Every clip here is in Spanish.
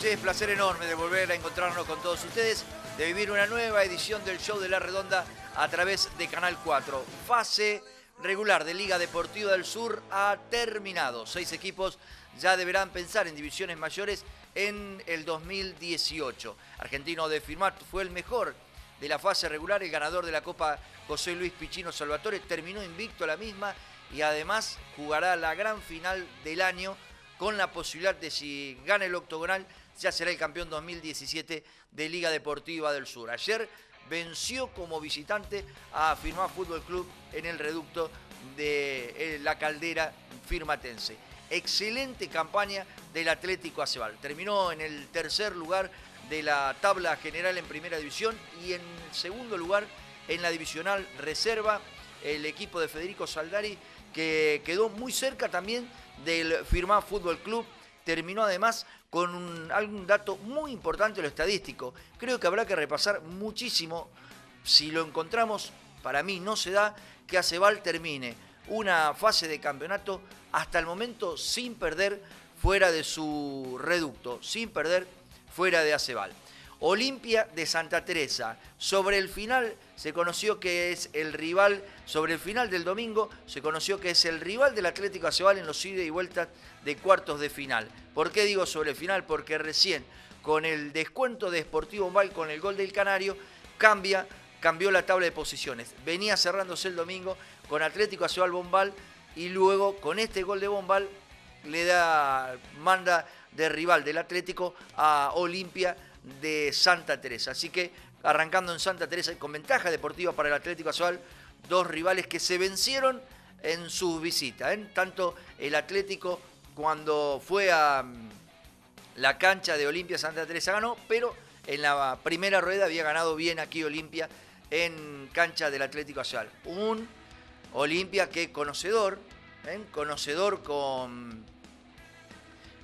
noches, placer enorme de volver a encontrarnos con todos ustedes, de vivir una nueva edición del Show de la Redonda a través de Canal 4. Fase regular de Liga Deportiva del Sur ha terminado. Seis equipos ya deberán pensar en divisiones mayores en el 2018. Argentino de Firmat fue el mejor de la fase regular, el ganador de la Copa José Luis Pichino Salvatore, terminó invicto la misma y además jugará la gran final del año con la posibilidad de si gana el octogonal, ya será el campeón 2017 de Liga Deportiva del Sur. Ayer venció como visitante a Firma Fútbol Club en el reducto de eh, la caldera firmatense. Excelente campaña del Atlético Acebal. Terminó en el tercer lugar de la tabla general en primera división y en segundo lugar en la divisional reserva el equipo de Federico Saldari que quedó muy cerca también del Firmá Fútbol Club. Terminó además con algún dato muy importante lo estadístico. Creo que habrá que repasar muchísimo. Si lo encontramos, para mí no se da que Acebal termine una fase de campeonato hasta el momento sin perder fuera de su reducto, sin perder fuera de Acebal. Olimpia de Santa Teresa. Sobre el final se conoció que es el rival, sobre el final del domingo se conoció que es el rival del Atlético Acebal en los ida y vueltas de cuartos de final. ¿Por qué digo sobre el final? Porque recién con el descuento de Sportivo Bombal con el gol del Canario cambia, cambió la tabla de posiciones. Venía cerrándose el domingo con Atlético Acebal Bombal y luego con este gol de Bombal le da manda de rival del Atlético a Olimpia de Santa Teresa. Así que arrancando en Santa Teresa con ventaja deportiva para el Atlético Azual, dos rivales que se vencieron en su visita. ¿eh? Tanto el Atlético cuando fue a mm, la cancha de Olimpia Santa Teresa ganó, pero en la primera rueda había ganado bien aquí Olimpia en cancha del Atlético Azual. Un Olimpia que conocedor, ¿eh? conocedor con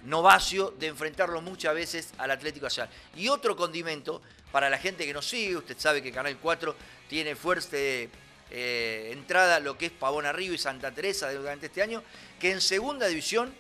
Novacio de enfrentarlo muchas veces al Atlético Nacional. Y otro condimento para la gente que nos sigue, usted sabe que Canal 4 tiene fuerte eh, entrada lo que es Pavón Arriba y Santa Teresa durante este año, que en segunda división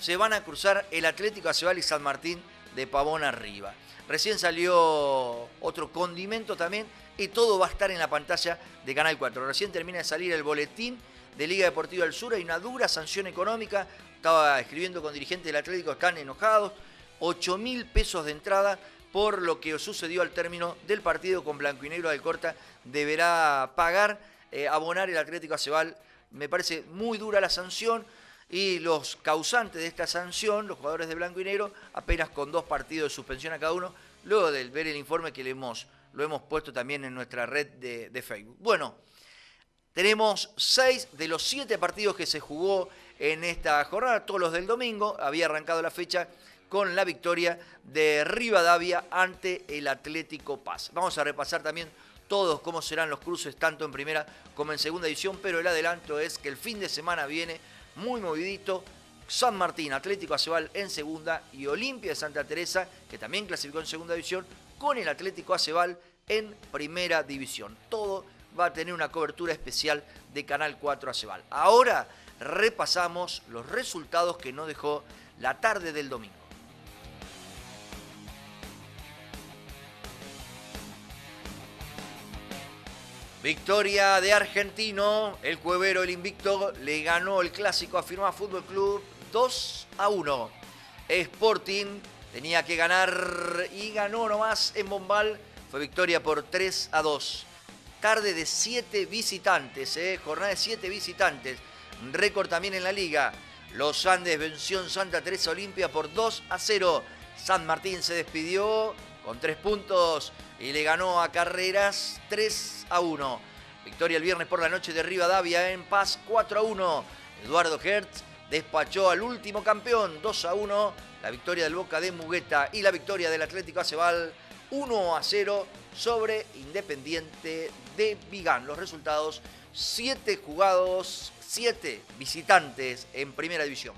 se van a cruzar el Atlético Acebal y San Martín de Pavón Arriba. Recién salió otro condimento también y todo va a estar en la pantalla de Canal 4. Recién termina de salir el boletín de Liga Deportiva del Sur, hay una dura sanción económica estaba escribiendo con dirigentes del Atlético, están enojados, 8 mil pesos de entrada por lo que sucedió al término del partido con Blanco y Negro del Corta, deberá pagar, eh, abonar el Atlético Acebal. Me parece muy dura la sanción y los causantes de esta sanción, los jugadores de Blanco y Negro, apenas con dos partidos de suspensión a cada uno, luego de ver el informe que le hemos, lo hemos puesto también en nuestra red de, de Facebook. Bueno, Tenemos seis de los siete partidos que se jugó en esta jornada, todos los del domingo. Había arrancado la fecha con la victoria de Rivadavia ante el Atlético Paz. Vamos a repasar también todos cómo serán los cruces tanto en primera como en segunda división, pero el adelanto es que el fin de semana viene muy movidito. San Martín, Atlético Acebal en segunda y Olimpia de Santa Teresa, que también clasificó en segunda división, con el Atlético Acebal en primera división. Todo va a tener una cobertura especial de Canal 4 Acebal. Ahora repasamos los resultados que nos dejó la tarde del domingo. Victoria de Argentino, el cuevero, el invicto, le ganó el clásico a Firma Fútbol Club 2 a 1. Sporting tenía que ganar y ganó nomás en Bombal. Fue victoria por 3 a 2. Tarde de 7 visitantes, eh, jornada de 7 visitantes. Récord también en la liga. Los Andes venció en Santa Teresa Olimpia por 2 a 0. San Martín se despidió con 3 puntos y le ganó a Carreras 3 a 1. Victoria el viernes por la noche de Rivadavia en Paz 4 a 1. Eduardo Hertz despachó al último campeón 2 a 1. La victoria del Boca de Mugueta y la victoria del Atlético Acebal 1 a 0 sobre Independiente de Vigán. Los resultados 7 jugados, 7 visitantes en primera división.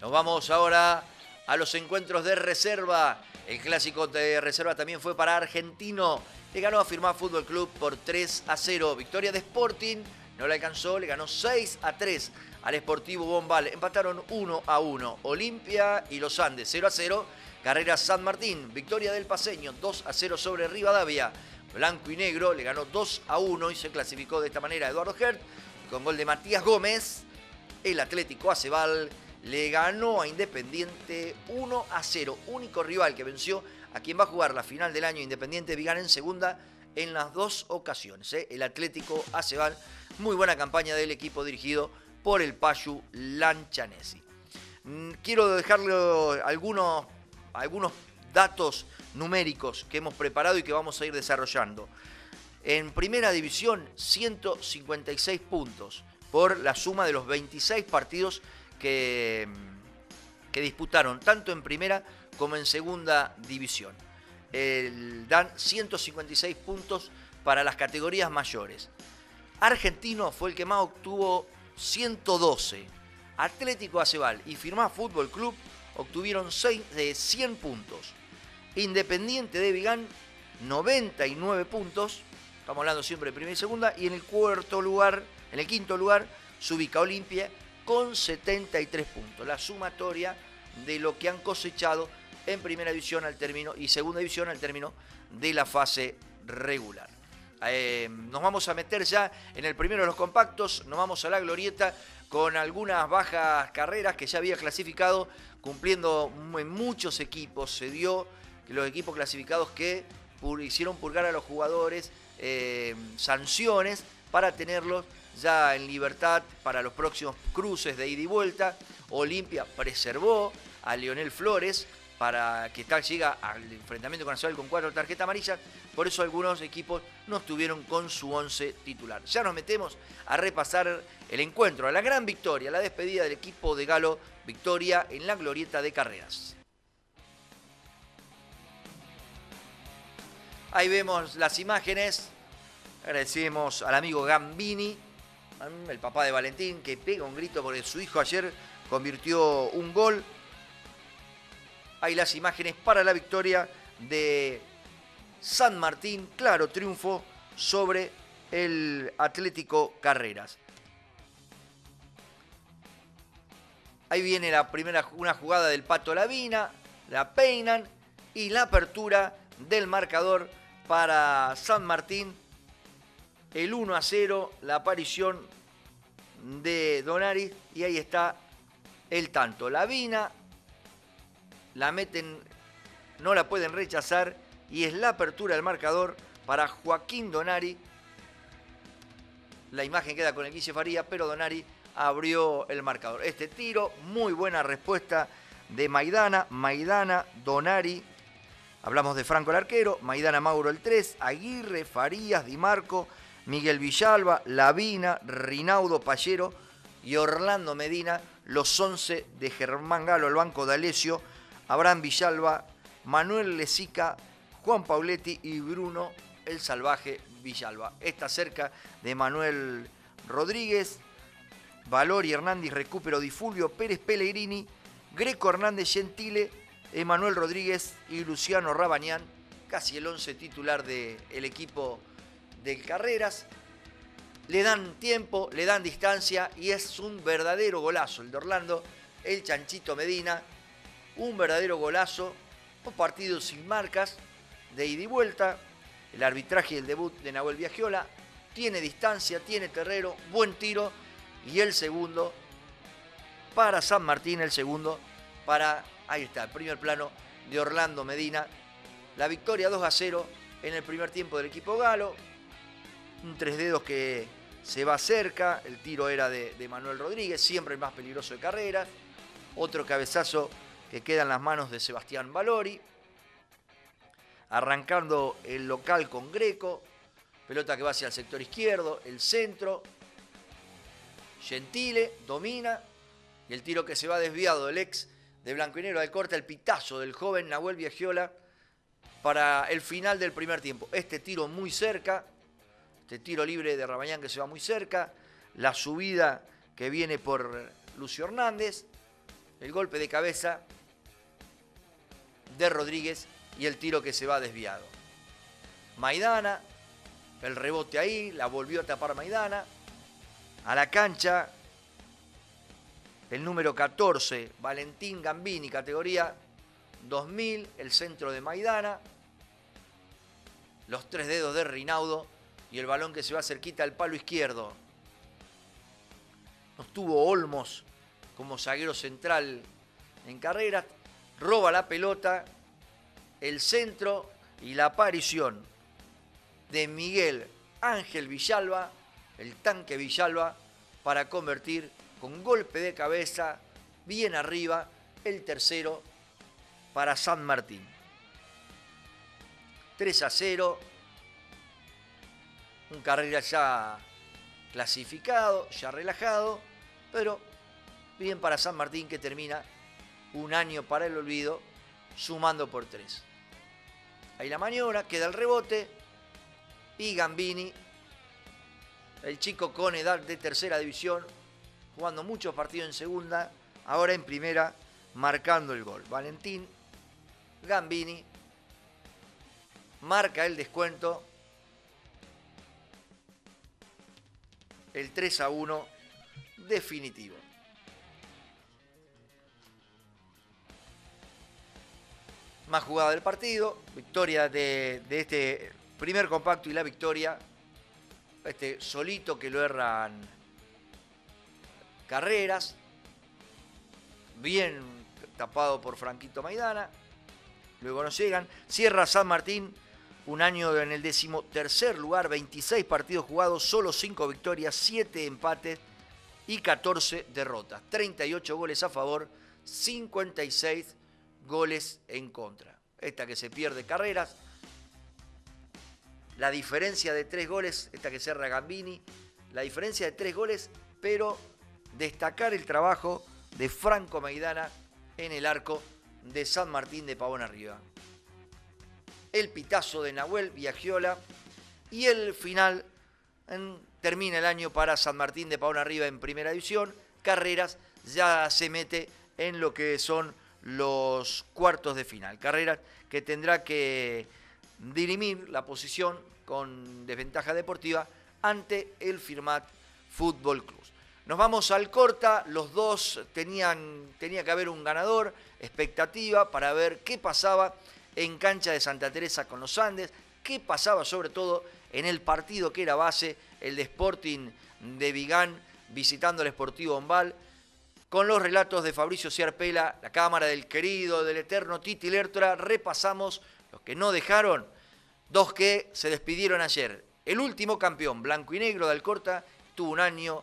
Nos vamos ahora a los encuentros de reserva. El clásico de reserva también fue para Argentino. Le ganó a Firmar Fútbol Club por 3 a 0. Victoria de Sporting. No le alcanzó, le ganó 6 a 3 al Sportivo Bombal. Empataron 1 a 1. Olimpia y los Andes 0 a 0. Carrera San Martín. Victoria del Paseño 2 a 0 sobre Rivadavia. Blanco y negro le ganó 2 a 1 y se clasificó de esta manera Eduardo Hert. Con gol de Matías Gómez. El Atlético Acebal le ganó a Independiente 1 a 0. Único rival que venció a quien va a jugar la final del año Independiente Vigan en segunda en las dos ocasiones. ¿eh? El Atlético Acebal, muy buena campaña del equipo dirigido por el Payu Lanchanesi. Mm, quiero dejarle algunos, algunos datos numéricos que hemos preparado y que vamos a ir desarrollando. En primera división, 156 puntos por la suma de los 26 partidos que, que disputaron tanto en primera como en segunda división. dan 156 puntos para las categorías mayores. Argentino fue el que más obtuvo 112. Atlético Acebal y Firmá Fútbol Club obtuvieron 6 de 100 puntos. Independiente de Vigán, 99 puntos. Estamos hablando siempre de primera y segunda. Y en el cuarto lugar, en el quinto lugar, se ubica Olimpia con 73 puntos. La sumatoria de lo que han cosechado en primera división al término y segunda división al término de la fase regular. Eh, nos vamos a meter ya en el primero de los compactos, nos vamos a la glorieta con algunas bajas carreras que ya había clasificado, cumpliendo en muchos equipos. Se dio los equipos clasificados que hicieron purgar a los jugadores eh, sanciones para tenerlos ya en libertad para los próximos cruces de ida y vuelta. Olimpia preservó a Leonel Flores para que tal llega al enfrentamiento con Nacional con cuatro tarjetas amarillas. Por eso algunos equipos no estuvieron con su once titular. Ya nos metemos a repasar el encuentro, a la gran victoria, la despedida del equipo de Galo, victoria en la glorieta de carreras. Ahí vemos las imágenes. Agradecemos al amigo Gambini el papá de Valentín, que pega un grito porque su hijo ayer convirtió un gol. Hay las imágenes para la victoria de San Martín, claro, triunfo sobre el Atlético Carreras. Ahí viene la primera una jugada del Pato Lavina, la peinan y la apertura del marcador para San Martín el 1 a 0, la aparición de Donari y ahí está el tanto. La Vina la meten, no la pueden rechazar y es la apertura del marcador para Joaquín Donari. La imagen queda con el Guille Faría, pero Donari abrió el marcador. Este tiro, muy buena respuesta de Maidana, Maidana, Donari. Hablamos de Franco el arquero, Maidana Mauro el 3, Aguirre, Farías, Di Marco, Miguel Villalba, Lavina, Rinaudo Pallero y Orlando Medina, los 11 de Germán Galo, el banco de Alesio, Abraham Villalba, Manuel Lezica, Juan Pauletti y Bruno el Salvaje Villalba. Está cerca de Manuel Rodríguez, Valori Hernández, Recupero Di Fulvio, Pérez Pellegrini, Greco Hernández Gentile, Emanuel Rodríguez y Luciano Rabañán, casi el 11 titular del equipo de carreras. Le dan tiempo, le dan distancia y es un verdadero golazo el de Orlando, el Chanchito Medina, un verdadero golazo, un partido sin marcas, de ida y vuelta, el arbitraje y el debut de Nahuel Viagiola, tiene distancia, tiene terreno, buen tiro y el segundo para San Martín, el segundo para, ahí está, el primer plano de Orlando Medina. La victoria 2 a 0 en el primer tiempo del equipo galo. Un tres dedos que se va cerca, el tiro era de, Manuel Rodríguez, siempre el más peligroso de carreras. Otro cabezazo que queda en las manos de Sebastián Valori. Arrancando el local con Greco. Pelota que va hacia el sector izquierdo, el centro. Gentile domina. Y el tiro que se va desviado del ex de Blanco y Negro al corte, el pitazo del joven Nahuel Viagiola para el final del primer tiempo. Este tiro muy cerca, este tiro libre de Rabañán que se va muy cerca, la subida que viene por Lucio Hernández, el golpe de cabeza de Rodríguez y el tiro que se va desviado. Maidana, el rebote ahí, la volvió a tapar Maidana. A la cancha, el número 14, Valentín Gambini, categoría 2000, el centro de Maidana. Los tres dedos de Rinaudo y el balón que se va cerquita al palo izquierdo. No estuvo Olmos como zaguero central en carrera. Roba la pelota el centro y la aparición de Miguel Ángel Villalba, el tanque Villalba, para convertir con golpe de cabeza bien arriba el tercero para San Martín. 3 a 0, un carrera ya clasificado, ya relajado, pero bien para San Martín que termina un año para el olvido sumando por 3. Ahí la maniobra, queda el rebote y Gambini, el chico con edad de tercera división, jugando muchos partidos en segunda, ahora en primera, marcando el gol. Valentín Gambini marca el descuento. El 3 a 1 definitivo. más jugada del partido, victoria de, este primer compacto y la victoria, este solito que lo erran carreras, bien tapado por Franquito Maidana, luego nos llegan, cierra San Martín, un año en el décimo tercer lugar, 26 partidos jugados, solo 5 victorias, 7 empates y 14 derrotas, 38 goles a favor, 56 goles en contra. Esta que se pierde carreras. La diferencia de tres goles, esta que cerra Gambini. La diferencia de tres goles, pero destacar el trabajo de Franco Maidana en el arco de San Martín de Pavón Arriba. El pitazo de Nahuel Viagiola y el final termina el año para San Martín de Pavón Arriba en primera división. Carreras ya se mete en lo que son los cuartos de final. Carreras que tendrá que dirimir la posición con desventaja deportiva ante el Firmat Fútbol Club. Nos vamos al corta, los dos tenían, tenía que haber un ganador, expectativa para ver qué pasaba en cancha de Santa Teresa con los Andes, qué pasaba sobre todo en el partido que era base, el de Sporting de Vigán visitando el Sportivo Ombal, con los relatos de Fabricio Ciarpela, la cámara del querido, del eterno Titi Lertora, repasamos los que no dejaron, dos que se despidieron ayer. El último campeón, Blanco y Negro de Alcorta, tuvo un año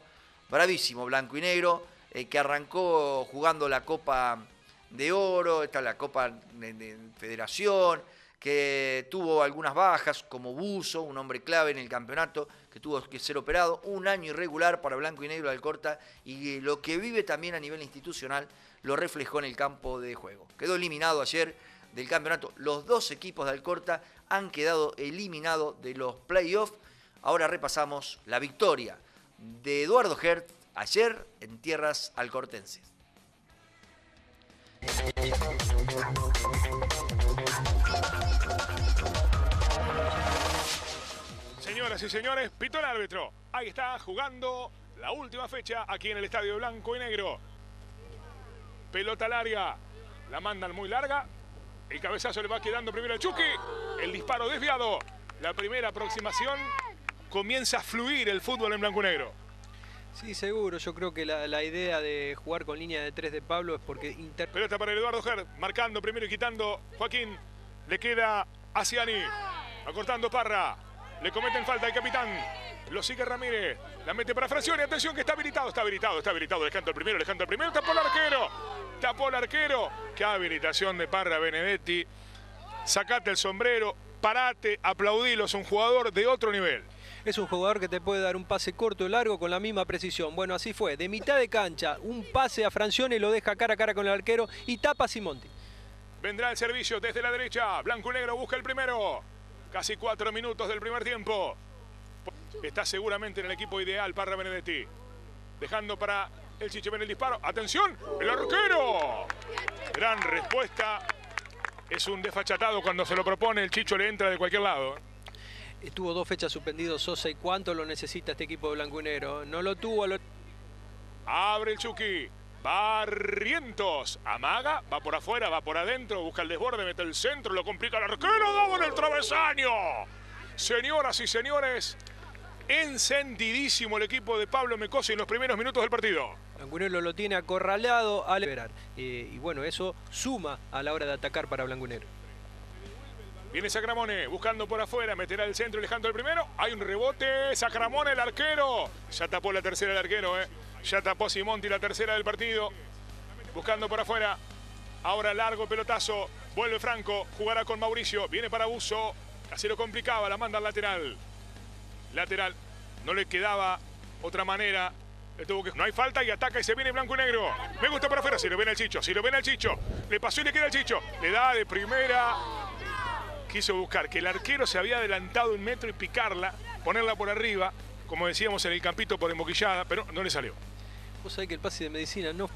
bravísimo, Blanco y Negro, eh, que arrancó jugando la Copa de Oro, está la Copa de, Federación, que tuvo algunas bajas, como Buzo, un hombre clave en el campeonato, que tuvo que ser operado, un año irregular para Blanco y Negro de Alcorta, y lo que vive también a nivel institucional lo reflejó en el campo de juego. Quedó eliminado ayer del campeonato. Los dos equipos de Alcorta han quedado eliminados de los playoffs. Ahora repasamos la victoria de Eduardo Hertz ayer en tierras alcortenses. Señoras y señores, pito el árbitro. Ahí está jugando la última fecha aquí en el Estadio Blanco y Negro. Pelota larga. La mandan muy larga. El cabezazo le va quedando primero al Chucky. El disparo desviado. La primera aproximación. Comienza a fluir el fútbol en blanco y negro. Sí, seguro. Yo creo que la, idea de jugar con línea de tres de Pablo es porque... Inter... Pelota para Eduardo Ger, marcando primero y quitando Joaquín. Le queda a Ciani. Acortando Parra. Le cometen falta el capitán. Lo sigue Ramírez. La mete para Francione. Atención que está habilitado. Está habilitado, está habilitado. Dejando el primero, dejando el primero. Tapó el arquero. Tapó el arquero. Qué habilitación de Parra Benedetti. Sacate el sombrero. Parate. Aplaudilo. Es un jugador de otro nivel. Es un jugador que te puede dar un pase corto o largo con la misma precisión. Bueno, así fue. De mitad de cancha, un pase a Francione, lo deja cara a cara con el arquero y tapa a Simonti. Vendrá el servicio desde la derecha. Blanco y negro busca el primero. Casi cuatro minutos del primer tiempo. Está seguramente en el equipo ideal Parra Benedetti. Dejando para el Chiche en el disparo. ¡Atención! ¡El arquero! Gran respuesta. Es un desfachatado cuando se lo propone. El Chicho le entra de cualquier lado. Estuvo dos fechas suspendidos Sosa y cuánto lo necesita este equipo de Negro. No lo tuvo. Lo... Abre el Chucky. Barrientos. Amaga, va por afuera, va por adentro, busca el desborde, mete el centro, lo complica el arquero, dado en el travesaño. Señoras y señores, encendidísimo el equipo de Pablo Mecosi en los primeros minutos del partido. Blangunero lo tiene acorralado al liberar. Eh, y bueno, eso suma a la hora de atacar para Blangunero. Viene Sacramone buscando por afuera, meterá el centro y dejando el primero. Hay un rebote, Sacramone el arquero. Ya tapó la tercera el arquero, eh. Ya tapó Simonti la tercera del partido. Buscando por afuera. Ahora largo pelotazo. Vuelve Franco. Jugará con Mauricio. Viene para Buzo. Casi lo complicaba. La manda al lateral. Lateral. No le quedaba otra manera. No hay falta y ataca y se viene blanco y negro. Me gusta por afuera. Si lo ven al Chicho. Si lo ven al Chicho. Le pasó y le queda al Chicho. Le da de primera. Quiso buscar que el arquero se había adelantado un metro y picarla. Ponerla por arriba. Como decíamos en el campito por emboquillada. Pero no le salió. Vos sabés que el pase de medicina no...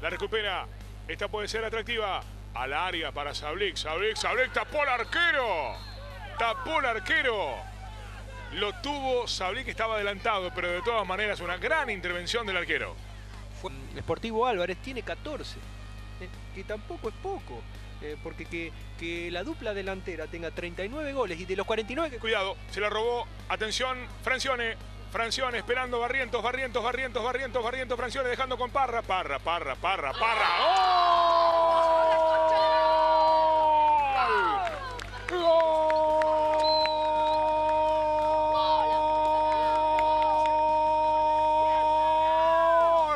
La recupera. Esta puede ser atractiva. Al área para Sablik. Sablik, Sablik tapó al arquero. Tapó al arquero. Lo tuvo Sablik, estaba adelantado, pero de todas maneras una gran intervención del arquero. Fue Sportivo Álvarez tiene 14, eh, que tampoco es poco. Eh, porque que, que, la dupla delantera tenga 39 goles y de los 49 que... Cuidado, se la robó. Atención, Francione. Francione esperando Barrientos, Barrientos, Barrientos, Barrientos, Barrientos, Francione dejando con Parra, Parra, Parra, Parra, Parra. ¡Gol!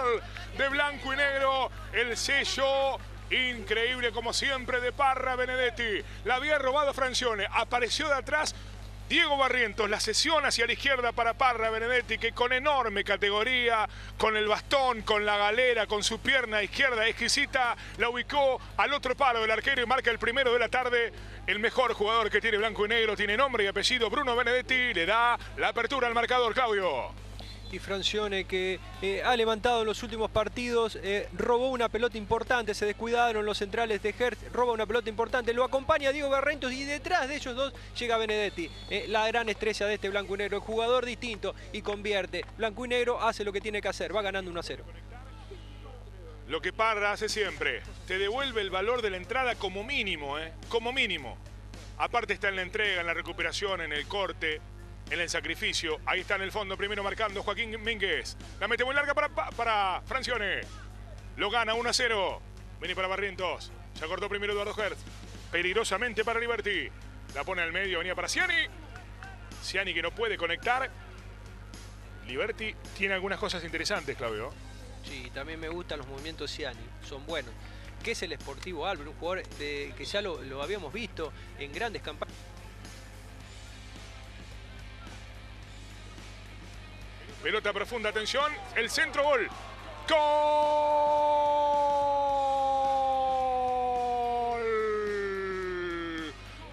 ¡Gol! De blanco y negro, el sello increíble como siempre de Parra Benedetti. La había robado Francione, apareció de atrás Diego Barrientos, la sesión hacia la izquierda para Parra Benedetti, que con enorme categoría, con el bastón, con la galera, con su pierna izquierda exquisita, la ubicó al otro palo del arquero y marca el primero de la tarde. El mejor jugador que tiene blanco y negro, tiene nombre y apellido, Bruno Benedetti, le da la apertura al marcador, Claudio y Francione que eh, ha levantado en los últimos partidos, eh, robó una pelota importante, se descuidaron los centrales de Hertz, roba una pelota importante, lo acompaña Diego Barrentos y detrás de ellos dos llega Benedetti, eh, la gran estrella de este blanco y negro, el jugador distinto y convierte. Blanco y negro hace lo que tiene que hacer, va ganando 1 a 0. Lo que Parra hace siempre, te devuelve el valor de la entrada como mínimo, como mínimo. Aparte está en la entrega, en la recuperación, en el corte, en el sacrificio. Ahí está en el fondo, primero marcando Joaquín Mínguez. La mete muy larga para, Francione. Lo gana 1 a 0. Viene para Barrientos. Se cortó primero Eduardo Hertz. Peligrosamente para Liberty. La pone al medio, venía para Ciani. Ciani que no puede conectar. Liberty tiene algunas cosas interesantes, Claudio. Sí, también me gustan los movimientos Ciani. Son buenos. que es el Sportivo Álvaro, un jugador que ya lo habíamos visto en grandes campañas. Pelota profunda, atención. El centro gol. Gol.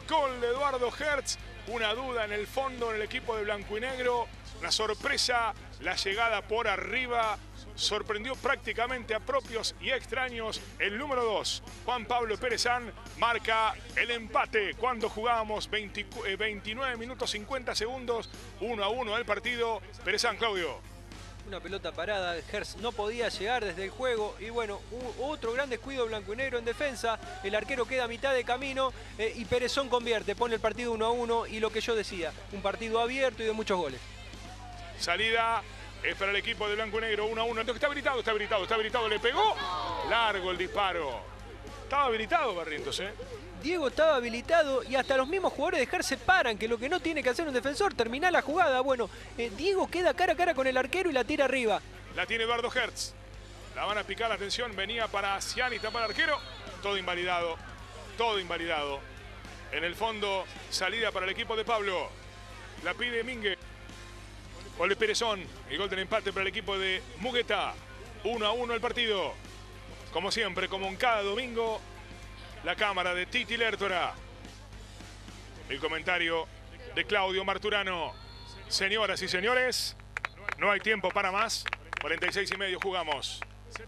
Gol de Eduardo Hertz. Una duda en el fondo en el equipo de blanco y negro. La sorpresa, la llegada por arriba. Sorprendió prácticamente a propios y extraños. El número 2, Juan Pablo Pérezán, marca el empate cuando jugábamos 20 eh, 29 minutos 50 segundos. 1 a 1 el partido. Pérezán, Claudio. Una pelota parada, Hertz no podía llegar desde el juego y bueno, otro gran descuido blanco y negro en defensa, el arquero queda a mitad de camino eh, y Perezón convierte, pone el partido 1 a 1 y lo que yo decía, un partido abierto y de muchos goles. Salida es para el equipo de blanco y negro 1 a 1. Entonces está habilitado, está habilitado, está habilitado, le pegó. Largo el disparo. Estaba habilitado Barrientos, ¿eh? Diego estaba habilitado y hasta los mismos jugadores de Hertz se paran, que lo que no tiene que hacer un defensor, terminar la jugada. Bueno, eh, Diego queda cara a cara con el arquero y la tira arriba. La tiene Eduardo Hertz. La van a picar la atención. Venía para Ciani, tapar al arquero. Todo invalidado. Todo invalidado. En el fondo, salida para el equipo de Pablo. La pide Mingue. Gol de Perezón. El gol del empate para el equipo de Mugueta. 1 a 1 el partido. Como siempre, como en cada domingo, la cámara de Titi Lertora. El comentario de Claudio Marturano. Señoras y señores, no hay tiempo para más. 46 y medio jugamos.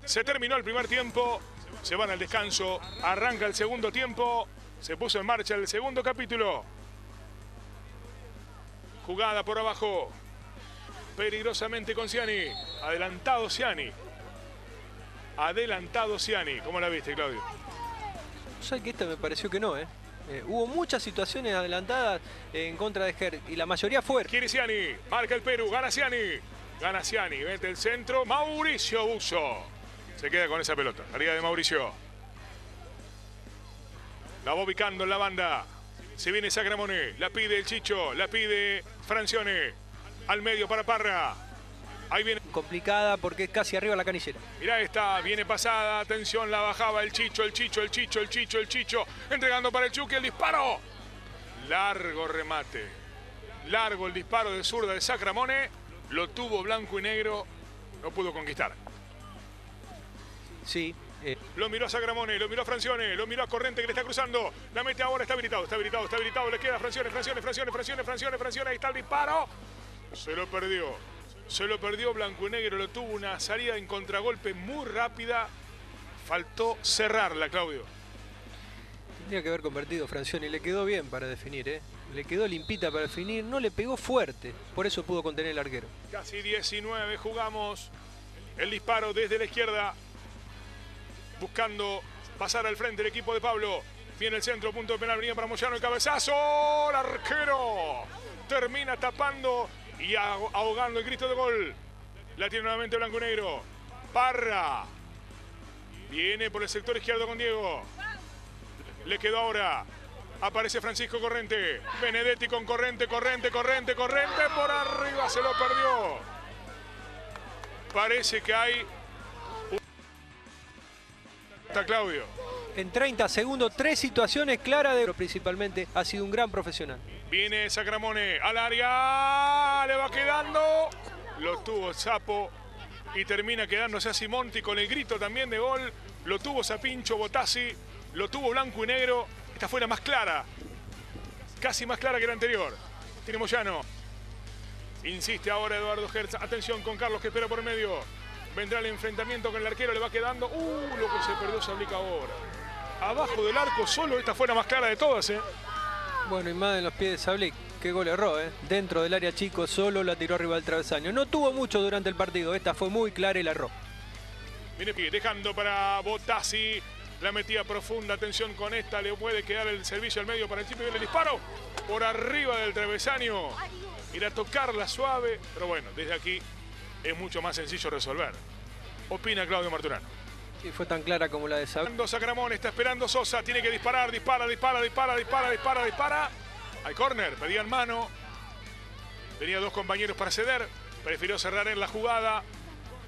Se terminó el primer tiempo. Se van al descanso. Arranca el segundo tiempo. Se puso en marcha el segundo capítulo. Jugada por abajo. Peligrosamente con Ciani. Adelantado Ciani. Adelantado Ciani. ¿Cómo la viste, Claudio? O sea que esta me pareció que no, ¿eh? Eh, hubo muchas situaciones adelantadas en contra de Hertz y la mayoría fuera. Quiere Ciani. Marca el Perú. Gana Ciani. Gana Ciani. Vete el centro. Mauricio Buso. Se queda con esa pelota. Salida de Mauricio. La va ubicando en la banda. Se viene Sacramone. La pide el Chicho. La pide Francione. Al medio para Parra. Ahí viene. Complicada porque es casi arriba la canillera. Mirá esta, viene pasada, atención, la bajaba el Chicho, el Chicho, el Chicho, el Chicho, el Chicho, entregando para el Chucky el disparo. Largo remate, largo el disparo de zurda de Sacramone, lo tuvo blanco y negro, no pudo conquistar. Sí. eh, Lo miró a Sacramone, lo miró a Francione, lo miró a Corrente que le está cruzando, la mete ahora, está habilitado, está habilitado, está habilitado, le queda a Francione, Francione, Francione, Francione, Francione, Francione, ahí está el disparo. Se lo perdió. Se lo perdió Blanco y Negro, lo tuvo una salida en contragolpe muy rápida. Faltó cerrarla, Claudio. tendría que haber convertido Francione y le quedó bien para definir, ¿eh? Le quedó limpita para definir, no le pegó fuerte, por eso pudo contener el arquero. Casi 19 jugamos. El disparo desde la izquierda. Buscando pasar al frente el equipo de Pablo. Viene el centro, punto de penal, venía para Moyano el cabezazo. El arquero termina tapando y aho- ahogando el grito de gol. La tiene nuevamente Blanco Negro. Parra. Viene por el sector izquierdo con Diego. Le quedó ahora. Aparece Francisco Corrente. Benedetti con Corrente, Corrente, Corrente, Corrente. Por arriba se lo perdió. Parece que hay... Está Claudio. En 30 segundos, tres situaciones claras de pero principalmente ha sido un gran profesional. Viene Sacramone al área. Le va quedando. Lo tuvo Sapo. Y termina quedándose a Simonti con el grito también de gol. Lo tuvo Sapincho, Botassi. Lo tuvo blanco y negro. Esta fue la más clara. Casi más clara que la anterior. Tiene Moyano. Insiste ahora Eduardo Hertz. Atención con Carlos que espera por medio. Vendrá el enfrentamiento con el arquero. Le va quedando. Uh, lo que se perdió se aplica ahora. Abajo del arco solo. Esta fue la más clara de todas, ¿eh? Bueno, y más en los pies de Sablic. Qué gol erró, ¿eh? Dentro del área chico, solo la tiró arriba del travesaño. No tuvo mucho durante el partido. Esta fue muy clara y la erró. Viene aquí, dejando para Botassi. La metida profunda, atención con esta, le puede quedar el servicio al medio para el viene el disparo. Por arriba del travesaño. Ir a tocarla suave. Pero bueno, desde aquí es mucho más sencillo resolver. Opina Claudio Marturano. Sí, fue tan clara como la de. Esperando Sacramón, está esperando Sosa, tiene que disparar, dispara, dispara, dispara, dispara, dispara, dispara. Hay córner, pedían mano. Tenía dos compañeros para ceder, prefirió cerrar en la jugada.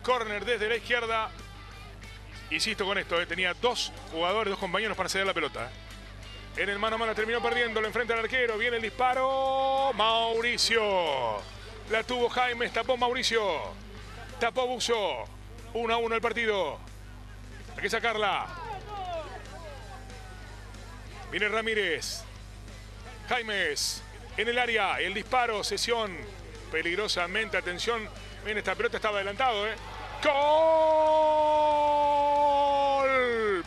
Córner desde la izquierda. Insisto con esto, eh, tenía dos jugadores, dos compañeros para ceder la pelota. En el mano a mano terminó perdiendo, lo enfrenta al arquero, viene el disparo. Mauricio. La tuvo Jaime, tapó Mauricio. Tapó Buzo. 1 a 1 el partido. Hay que sacarla. Viene Ramírez. Jaimes. En el área. El disparo. Sesión. Peligrosamente. Atención. Bien, esta pelota estaba adelantado. ¿eh? ¡Gol!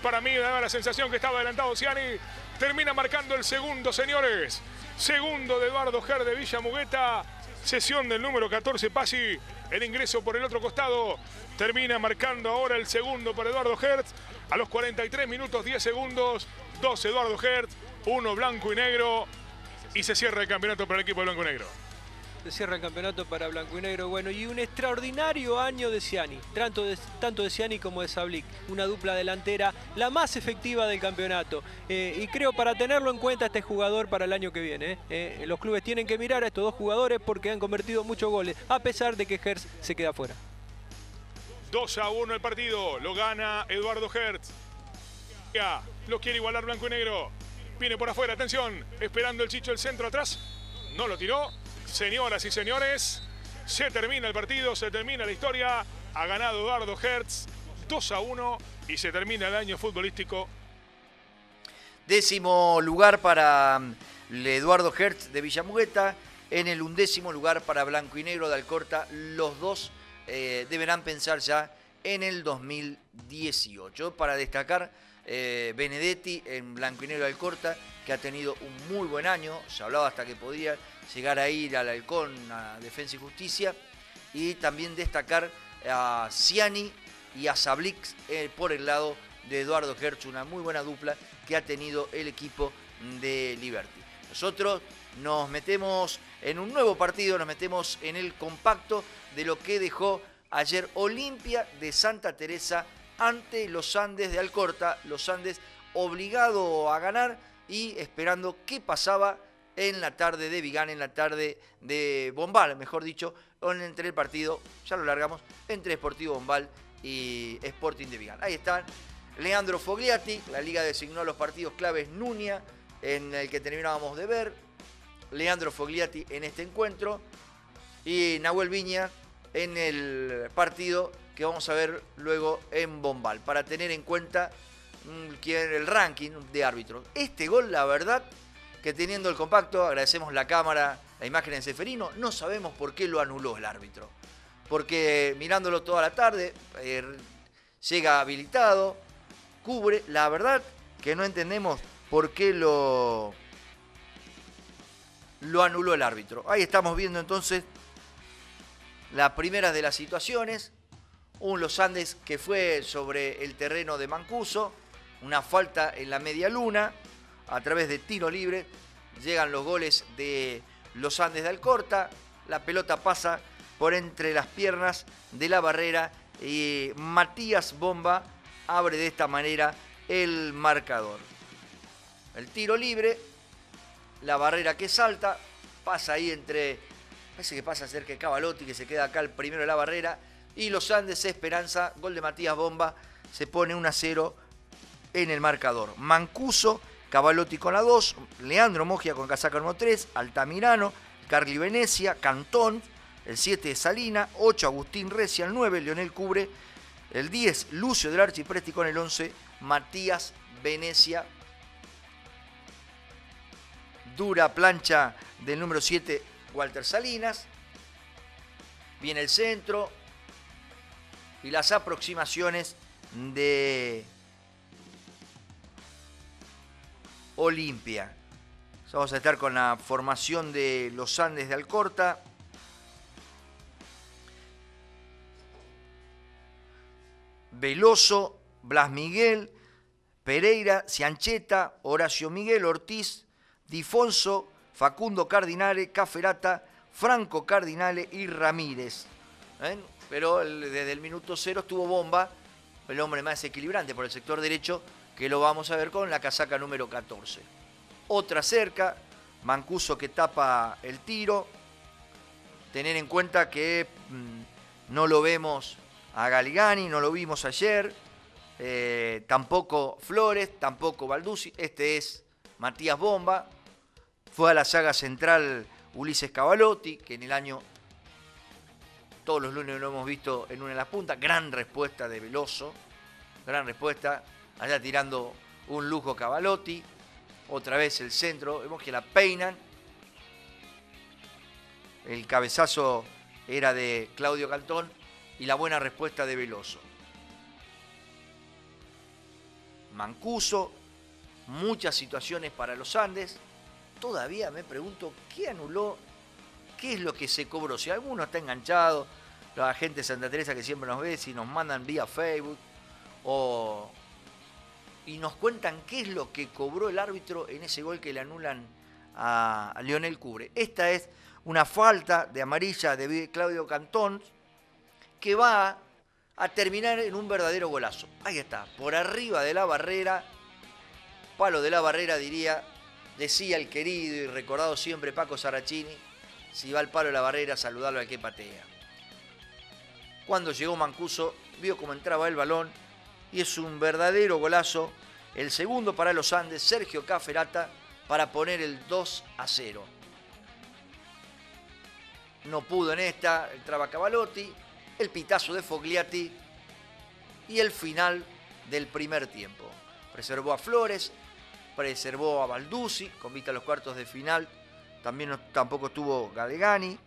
Para mí me daba la sensación que estaba adelantado Ciani. Termina marcando el segundo, señores. Segundo de Eduardo Ger de Villa Mugueta. Sesión del número 14, Pasi. El ingreso por el otro costado. Termina marcando ahora el segundo para Eduardo Hertz. A los 43 minutos 10 segundos. 2 Eduardo Hertz. 1 blanco y negro. Y se cierra el campeonato para el equipo de blanco y negro. Cierra el campeonato para Blanco y Negro. Bueno, y un extraordinario año de Ciani. Tanto de, tanto de Ciani como de Sablik. Una dupla delantera, la más efectiva del campeonato. Eh, y creo para tenerlo en cuenta este jugador para el año que viene. eh. Eh, los clubes tienen que mirar a estos dos jugadores porque han convertido muchos goles. A pesar de que Hertz se queda fuera. 2 a 1 el partido. Lo gana Eduardo Hertz. Lo quiere igualar blanco y negro. Viene por afuera, atención. Esperando el Chicho el centro atrás. No lo tiró. Señoras y señores, se termina el partido, se termina la historia. Ha ganado Eduardo Hertz 2 a 1 y se termina el año futbolístico. Décimo lugar para mm, Eduardo Hertz de Villamugueta. En el undécimo lugar para Blanco y Negro de Alcorta. Los dos eh, deberán pensar ya en el 2018. Para destacar, eh, Benedetti en Blanco y Negro de Alcorta, que ha tenido un muy buen año. Se hablaba hasta que podía llegar a ir al Halcón a Defensa y Justicia. Y también destacar a Ciani y a Sablix eh, por el lado de Eduardo Hertz, una muy buena dupla que ha tenido el equipo de Liberty. Nosotros nos metemos en un nuevo partido, nos metemos en el compacto de lo que dejó ayer Olimpia de Santa Teresa ante los Andes de Alcorta, los Andes obligado a ganar y esperando qué pasaba en la tarde de Vigán, en la tarde de Bombal, mejor dicho, entre el partido, ya lo largamos, entre Sportivo Bombal y Sporting de Vigán. Ahí están Leandro Fogliati, la liga designó los partidos claves Nunia, en el que terminábamos de ver, Leandro Fogliati en este encuentro y Nahuel Viña en el partido que vamos a ver luego en Bombal, para tener en cuenta mm, el ranking de árbitros. Este gol, la verdad, que teniendo el compacto, agradecemos la cámara, la imagen en Seferino, no sabemos por qué lo anuló el árbitro. Porque mirándolo toda la tarde, eh, llega habilitado, cubre, la verdad que no entendemos por qué lo, lo anuló el árbitro. Ahí estamos viendo entonces la primera de las situaciones. Un Los Andes que fue sobre el terreno de Mancuso, una falta en la media luna, a través de tiro libre. Llegan los goles de Los Andes de Alcorta. La pelota pasa por entre las piernas de la barrera y Matías Bomba abre de esta manera el marcador. El tiro libre, la barrera que salta, pasa ahí entre, parece que pasa cerca de Cavalotti, que se queda acá el primero de la barrera, y Los Andes Esperanza, gol de Matías Bomba, se pone 1 a 0 en el marcador. Mancuso, Cavalotti con la 2, Leandro Mogia con casaca número 3, Altamirano, Carly Venecia, Cantón, el 7 de Salina, 8 Agustín Recia, el 9 Leonel Cubre, el 10 Lucio del Archipresti con el 11 Matías Venecia. Dura plancha del número 7 Walter Salinas. Viene el centro. Y las aproximaciones de Olimpia. Vamos a estar con la formación de los Andes de Alcorta. Veloso, Blas Miguel, Pereira, Ciancheta, Horacio Miguel, Ortiz, Difonso, Facundo Cardinale, Caferata, Franco Cardinale y Ramírez. ¿Ven? Pero desde el minuto cero estuvo Bomba, el hombre más equilibrante por el sector derecho, que lo vamos a ver con la casaca número 14. Otra cerca, Mancuso que tapa el tiro. Tener en cuenta que mm, no lo vemos a Galigani, no lo vimos ayer. eh, tampoco Flores, tampoco Balduzzi. Este es Matías Bomba. Fue a la saga central Ulises Cavalotti, que en el año todos los lunes lo hemos visto en una de las puntas. Gran respuesta de Veloso. Gran respuesta. Allá tirando un lujo Cavalotti. Otra vez el centro. Vemos que la peinan. El cabezazo era de Claudio Cantón y la buena respuesta de Veloso. Mancuso, muchas situaciones para los Andes. Todavía me pregunto qué anuló, qué es lo que se cobró. Si alguno está enganchado, la gente de Santa Teresa que siempre nos ve, si nos mandan vía Facebook o y nos cuentan qué es lo que cobró el árbitro en ese gol que le anulan a, Lionel Cubre. Esta es una falta de amarilla de Claudio Cantón que va a terminar en un verdadero golazo. Ahí está, por arriba de la barrera, palo de la barrera diría, decía el querido y recordado siempre Paco Saracini, si va al palo de la barrera, saludarlo al que patea. Cuando llegó Mancuso, vio cómo entraba el balón y es un verdadero golazo. El segundo para los Andes, Sergio Caferata, para poner el 2 a 0. No pudo en esta, entraba Cavalotti, el pitazo de Fogliati y el final del primer tiempo. Preservó a Flores, preservó a Balduzzi, con vista a los cuartos de final. También tampoco tuvo Galegani.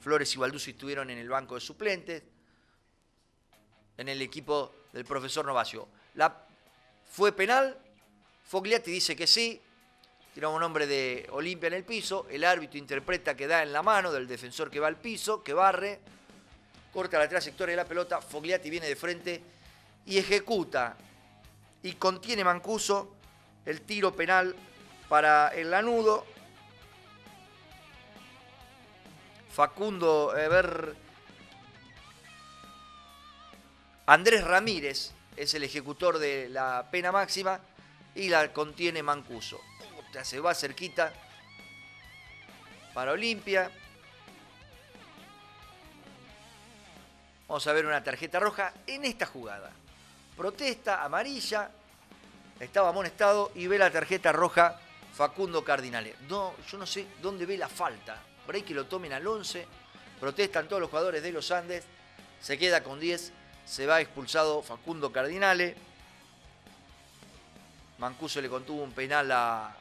Flores y Balduzzi estuvieron en el banco de suplentes. En el equipo del profesor Novacio. La, ¿Fue penal? Fogliati dice que sí. Tiene un hombre de Olimpia en el piso. El árbitro interpreta que da en la mano del defensor que va al piso, que barre corta la trayectoria de la pelota, Fogliati viene de frente y ejecuta y contiene Mancuso el tiro penal para el lanudo. Facundo, a ver, Andrés Ramírez es el ejecutor de la pena máxima y la contiene Mancuso. se va cerquita para Olimpia. Vamos a ver una tarjeta roja en esta jugada. Protesta amarilla, estaba amonestado y ve la tarjeta roja Facundo Cardinale. No, yo no sé dónde ve la falta. Por ahí que lo tomen al 11. Protestan todos los jugadores de los Andes. Se queda con 10. Se va expulsado Facundo Cardinale. Mancuso le contuvo un penal a,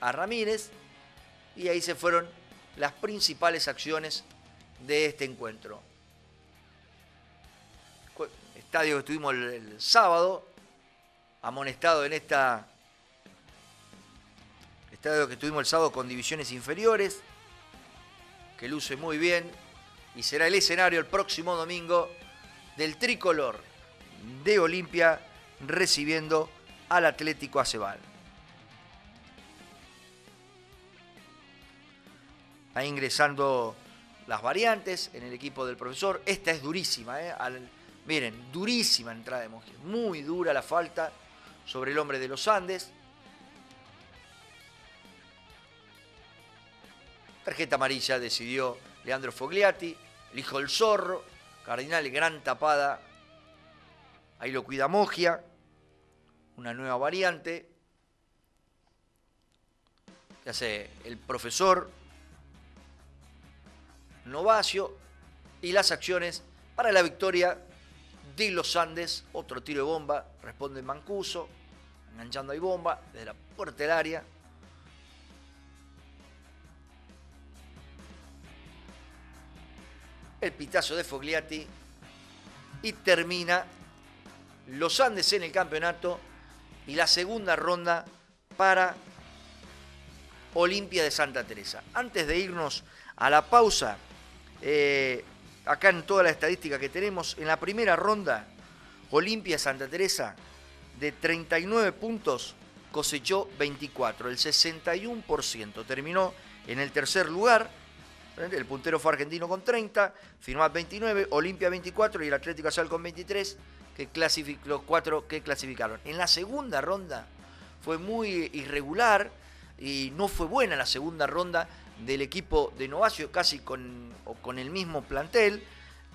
a Ramírez. Y ahí se fueron las principales acciones de este encuentro estadio que estuvimos el, sábado, amonestado en esta estadio que estuvimos el sábado con divisiones inferiores, que luce muy bien y será el escenario el próximo domingo del tricolor de Olimpia recibiendo al Atlético Acebal. Ahí ingresando las variantes en el equipo del profesor. Esta es durísima, ¿eh? Miren, durísima entrada de Monjes, muy dura la falta sobre el hombre de los Andes. Tarjeta amarilla decidió Leandro Fogliati, el hijo del zorro, Cardinal gran tapada. Ahí lo cuida Mogia, una nueva variante. Ya sé, el profesor Novacio y las acciones para la victoria de los Andes, otro tiro de bomba, responde Mancuso, enganchando ahí bomba desde la puerta del área. El pitazo de Fogliati y termina los Andes en el campeonato y la segunda ronda para Olimpia de Santa Teresa. Antes de irnos a la pausa, eh, acá en toda la estadística que tenemos, en la primera ronda, Olimpia Santa Teresa, de 39 puntos, cosechó 24, el 61%. Terminó en el tercer lugar, el puntero fue argentino con 30, Firmat 29, Olimpia 24 y el Atlético Sal con 23, que los cuatro que clasificaron. En la segunda ronda fue muy irregular y no fue buena la segunda ronda del equipo de Novacio, casi con, con el mismo plantel.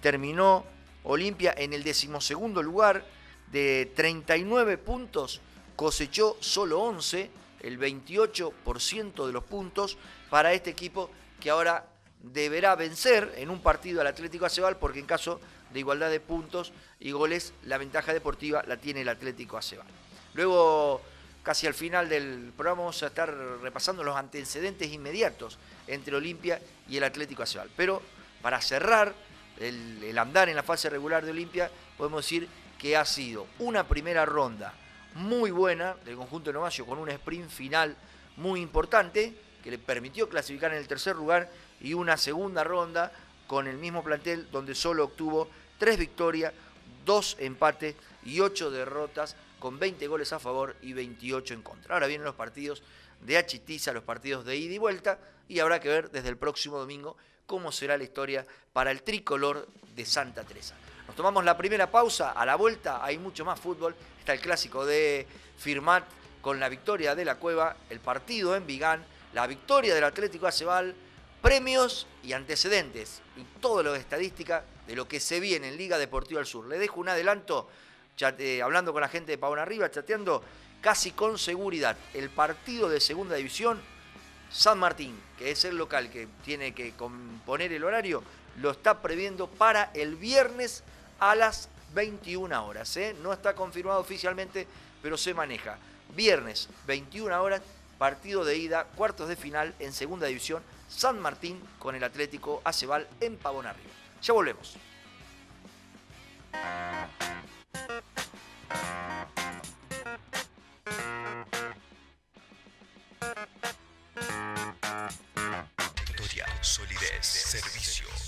Terminó Olimpia en el decimosegundo lugar, de 39 puntos, cosechó solo 11, el 28% de los puntos para este equipo que ahora deberá vencer en un partido al Atlético Acebal porque en caso de igualdad de puntos y goles la ventaja deportiva la tiene el Atlético Acebal. Luego, casi al final del programa vamos a estar repasando los antecedentes inmediatos entre Olimpia y el Atlético Acebal. Pero para cerrar el, andar en la fase regular de Olimpia, podemos decir que ha sido una primera ronda muy buena del conjunto de Novacio con un sprint final muy importante que le permitió clasificar en el tercer lugar y una segunda ronda con el mismo plantel donde solo obtuvo tres victorias, dos empates y ocho derrotas con 20 goles a favor y 28 en contra. Ahora vienen los partidos de Achitiza, los partidos de ida y vuelta y habrá que ver desde el próximo domingo cómo será la historia para el tricolor de Santa Teresa. Nos tomamos la primera pausa, a la vuelta hay mucho más fútbol, está el clásico de Firmat con la victoria de la Cueva, el partido en Vigán, la victoria del Atlético Acebal, premios y antecedentes y todo lo de estadística de lo que se viene en Liga Deportiva del Sur. Le dejo un adelanto, hablando con la gente de Pavón Arriba, chateando casi con seguridad. El partido de segunda división, San Martín, que es el local que tiene que componer el horario, lo está previendo para el viernes a las 21 horas. ¿eh? No está confirmado oficialmente, pero se maneja. Viernes, 21 horas, partido de ida, cuartos de final en segunda división, San Martín con el Atlético Acebal en Pavón Arriba. Ya volvemos. Solidez. Servicio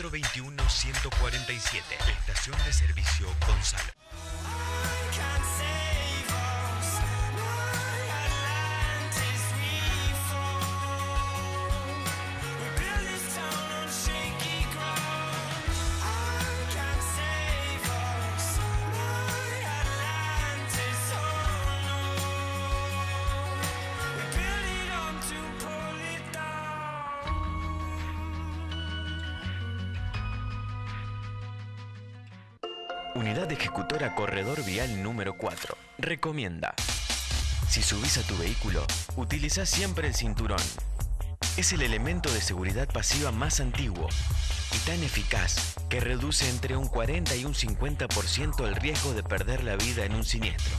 421 147. Estación de servicio Gonzalo. Corredor Vial número 4. Recomienda. Si subís a tu vehículo, utiliza siempre el cinturón. Es el elemento de seguridad pasiva más antiguo y tan eficaz que reduce entre un 40 y un 50% el riesgo de perder la vida en un siniestro.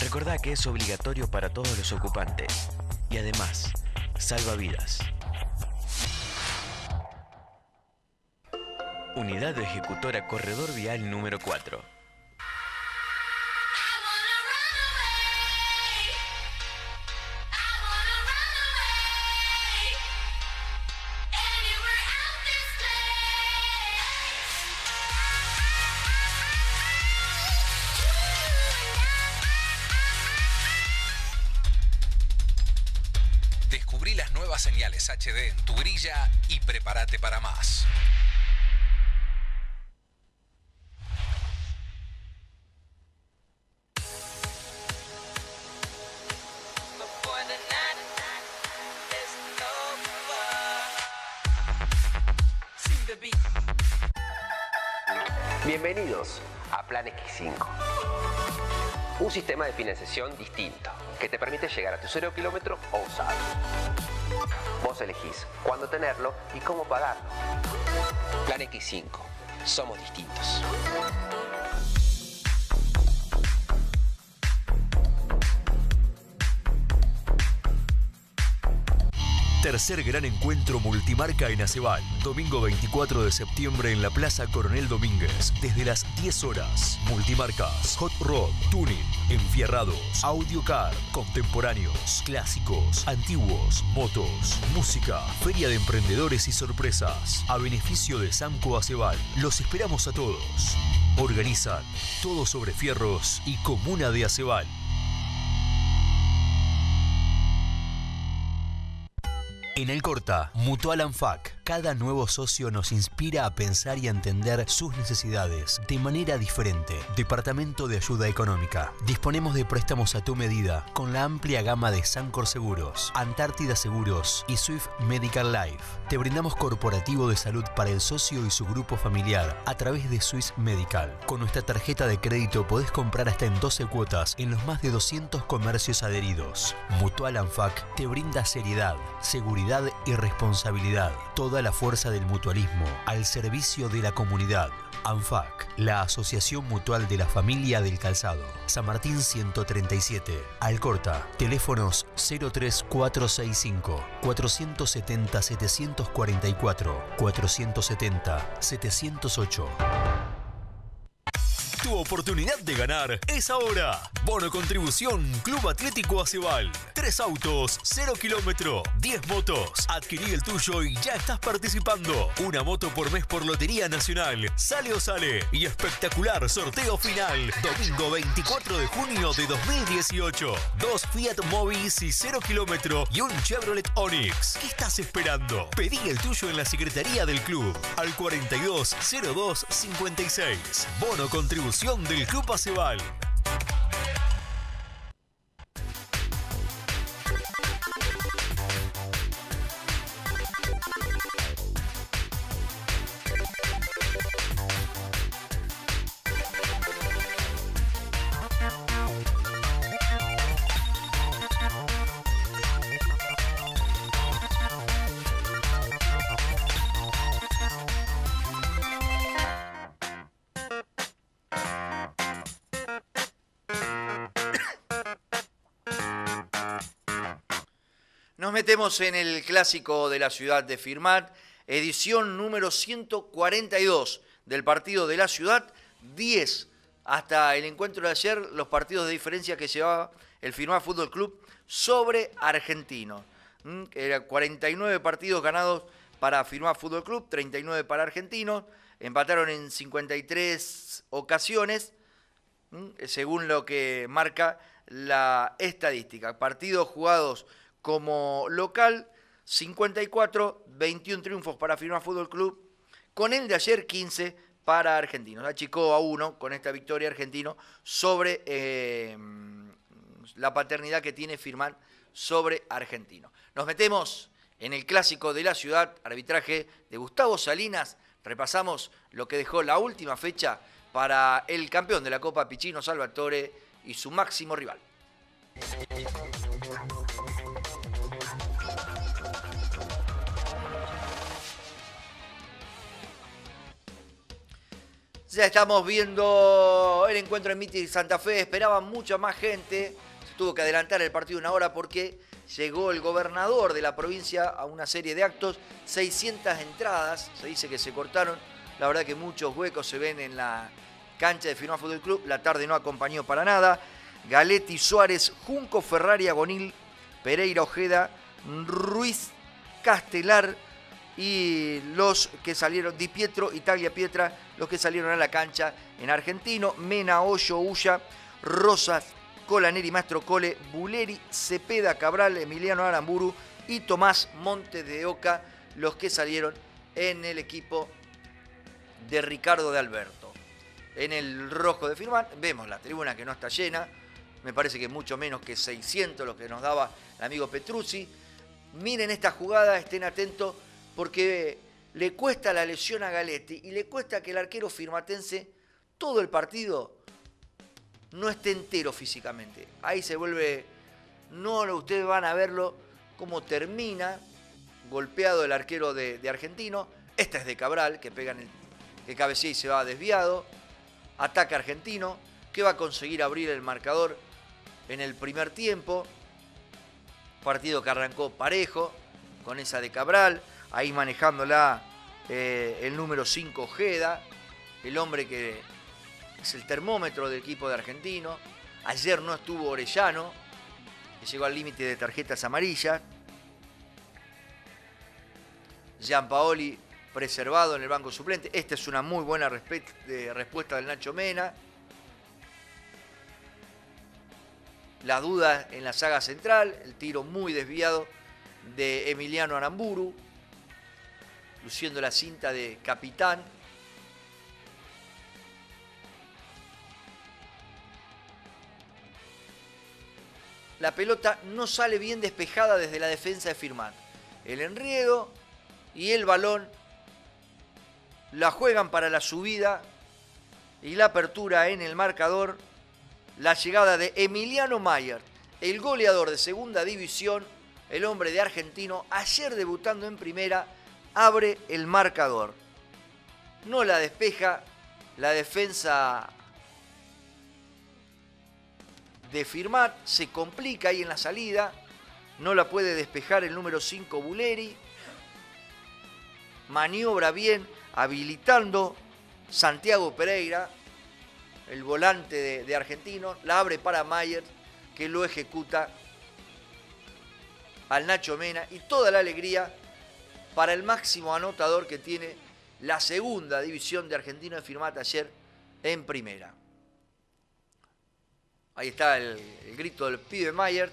Recordá que es obligatorio para todos los ocupantes y además salva vidas. Unidad Ejecutora Corredor Vial número 4. Descubrí las nuevas señales HD en tu grilla y prepárate para financiación distinto que te permite llegar a tu cero kilómetro o usado. Vos elegís cuándo tenerlo y cómo pagarlo. Plan X5. Somos distintos. Tercer gran encuentro multimarca en Acebal. Domingo 24 de septiembre en la Plaza Coronel Domínguez. Desde las 10 horas. Multimarcas, Hot Rod, Tuning, Enfierrados, Audio Car, Contemporáneos, Clásicos, Antiguos, Motos, Música, Feria de Emprendedores y Sorpresas. A beneficio de Samco Acebal. Los esperamos a todos. Organizan Todo sobre Fierros y Comuna de Aceval. En el Corta, Mutual Anfac, cada nuevo socio nos inspira a pensar y a entender sus necesidades de manera diferente. Departamento de Ayuda Económica. Disponemos de préstamos a tu medida con la amplia gama de Sancor Seguros, Antártida Seguros y Swift Medical Life. Te brindamos corporativo de salud para el socio y su grupo familiar a través de Swiss Medical. Con nuestra tarjeta de crédito podés comprar hasta en 12 cuotas en los más de 200 comercios adheridos. Mutual Anfac te brinda seriedad, seguridad y responsabilidad. Toda la fuerza del mutualismo al servicio de la comunidad. ANFAC, la Asociación Mutual de la Familia del Calzado. San Martín 137. Alcorta. Teléfonos 03465 470 744 470 708. Tu oportunidad de ganar es ahora. Bono contribución Club Atlético Aceval. Tres autos, cero kilómetro, 10 motos. Adquirí el tuyo y ya estás participando. Una moto por mes por Lotería Nacional. Sale o sale. Y espectacular sorteo final. Domingo 24 de junio de 2018. Dos Fiat Mobis y cero kilómetro y un Chevrolet Onix. ¿Qué estás esperando? Pedí el tuyo en la secretaría del club al 420256. Bono contribución del Club Aceval. Metemos en el clásico de la ciudad de Firmat, edición número 142 del partido de la ciudad, 10 hasta el encuentro de ayer, los partidos de diferencia que llevaba el Firmat Fútbol Club sobre Argentino. Mm, Eran 49 partidos ganados para Firmat Fútbol Club, 39 para Argentinos, empataron en 53 ocasiones, mm, según lo que marca la estadística. Partidos jugados como local, 54, 21 triunfos para Firma Fútbol Club, con el de ayer 15 para Argentinos. Achicó a uno con esta victoria argentino sobre eh, la paternidad que tiene Firman sobre Argentino. Nos metemos en el clásico de la ciudad, arbitraje de Gustavo Salinas. Repasamos lo que dejó la última fecha para el campeón de la Copa Pichino Salvatore y su máximo rival. Ya estamos viendo el encuentro en Miti Santa Fe. Esperaba mucha más gente. Se tuvo que adelantar el partido una hora porque llegó el gobernador de la provincia a una serie de actos. 600 entradas. Se dice que se cortaron. La verdad que muchos huecos se ven en la cancha de Firma Fútbol Club. La tarde no acompañó para nada. Galetti, Suárez, Junco, Ferrari, Agonil, Pereira, Ojeda, Ruiz, Castelar y los que salieron, Di Pietro, Italia Pietra, los que salieron a la cancha en argentino, Mena, Hoyo, Ulla, Rosas, Colaneri, Maestro Cole, Buleri, Cepeda, Cabral, Emiliano Aramburu y Tomás Monte de Oca, los que salieron en el equipo de Ricardo de Alberto. En el rojo de firmar, vemos la tribuna que no está llena, me parece que mucho menos que 600 lo que nos daba el amigo Petruzzi. Miren esta jugada, estén atentos porque le cuesta la lesión a Galetti y le cuesta que el arquero firmatense todo el partido no esté entero físicamente. Ahí se vuelve, no ustedes van a verlo cómo termina golpeado el arquero de, Argentino. Esta es de Cabral, que pega en el, que cabecea y se va desviado. Ataca Argentino, que va a conseguir abrir el marcador en el primer tiempo. Partido que arrancó parejo, con esa de Cabral ahí manejándola eh, el número 5 Ojeda, el hombre que es el termómetro del equipo de Argentino. Ayer no estuvo Orellano, que llegó al límite de tarjetas amarillas. Gianpaoli preservado en el banco suplente. Esta es una muy buena respuesta del Nacho Mena. La duda en la saga central, el tiro muy desviado de Emiliano Aramburu, luciendo la cinta de capitán. La pelota no sale bien despejada desde la defensa de Firmat. El enriedo y el balón la juegan para la subida y la apertura en el marcador. La llegada de Emiliano Mayer, el goleador de segunda división, el hombre de argentino, ayer debutando en primera, abre el marcador. No la despeja la defensa de Firmat, se complica ahí en la salida, no la puede despejar el número 5 Buleri, maniobra bien, habilitando Santiago Pereira, el volante de, de Argentino, la abre para Mayer, que lo ejecuta al Nacho Mena y toda la alegría para el máximo anotador que tiene la segunda división de Argentino de Firmata ayer en primera. Ahí está el, grito del pibe Mayer,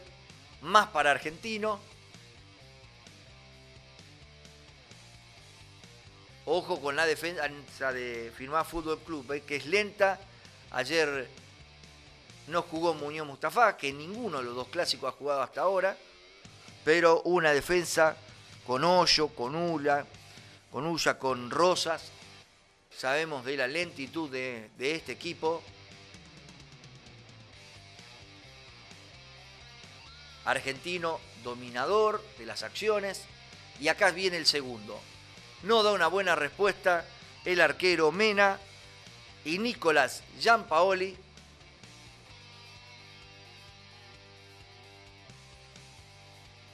más para Argentino. Ojo con la defensa de Firmar Fútbol Club, eh, que es lenta. Ayer no jugó Muñoz Mustafa, que ninguno de los dos clásicos ha jugado hasta ahora. Pero una defensa con Hoyo, con Ula, con Ulla, con Rosas. Sabemos de la lentitud de, este equipo. Argentino dominador de las acciones. Y acá viene el segundo. No da una buena respuesta el arquero Mena y Nicolás Giampaoli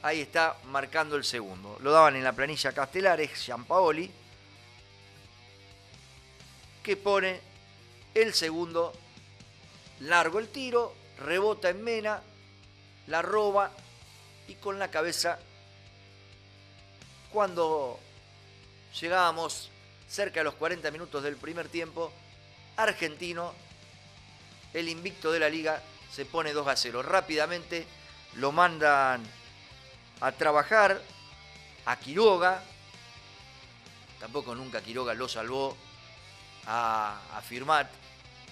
Ahí está marcando el segundo. Lo daban en la planilla castelar, es Giampaoli. Que pone el segundo. Largo el tiro, rebota en Mena, la roba y con la cabeza, cuando llegábamos cerca de los 40 minutos del primer tiempo, Argentino, el invicto de la liga, se pone 2 a 0. Rápidamente lo mandan a trabajar a Quiroga. Tampoco nunca Quiroga lo salvó a, a Firmat.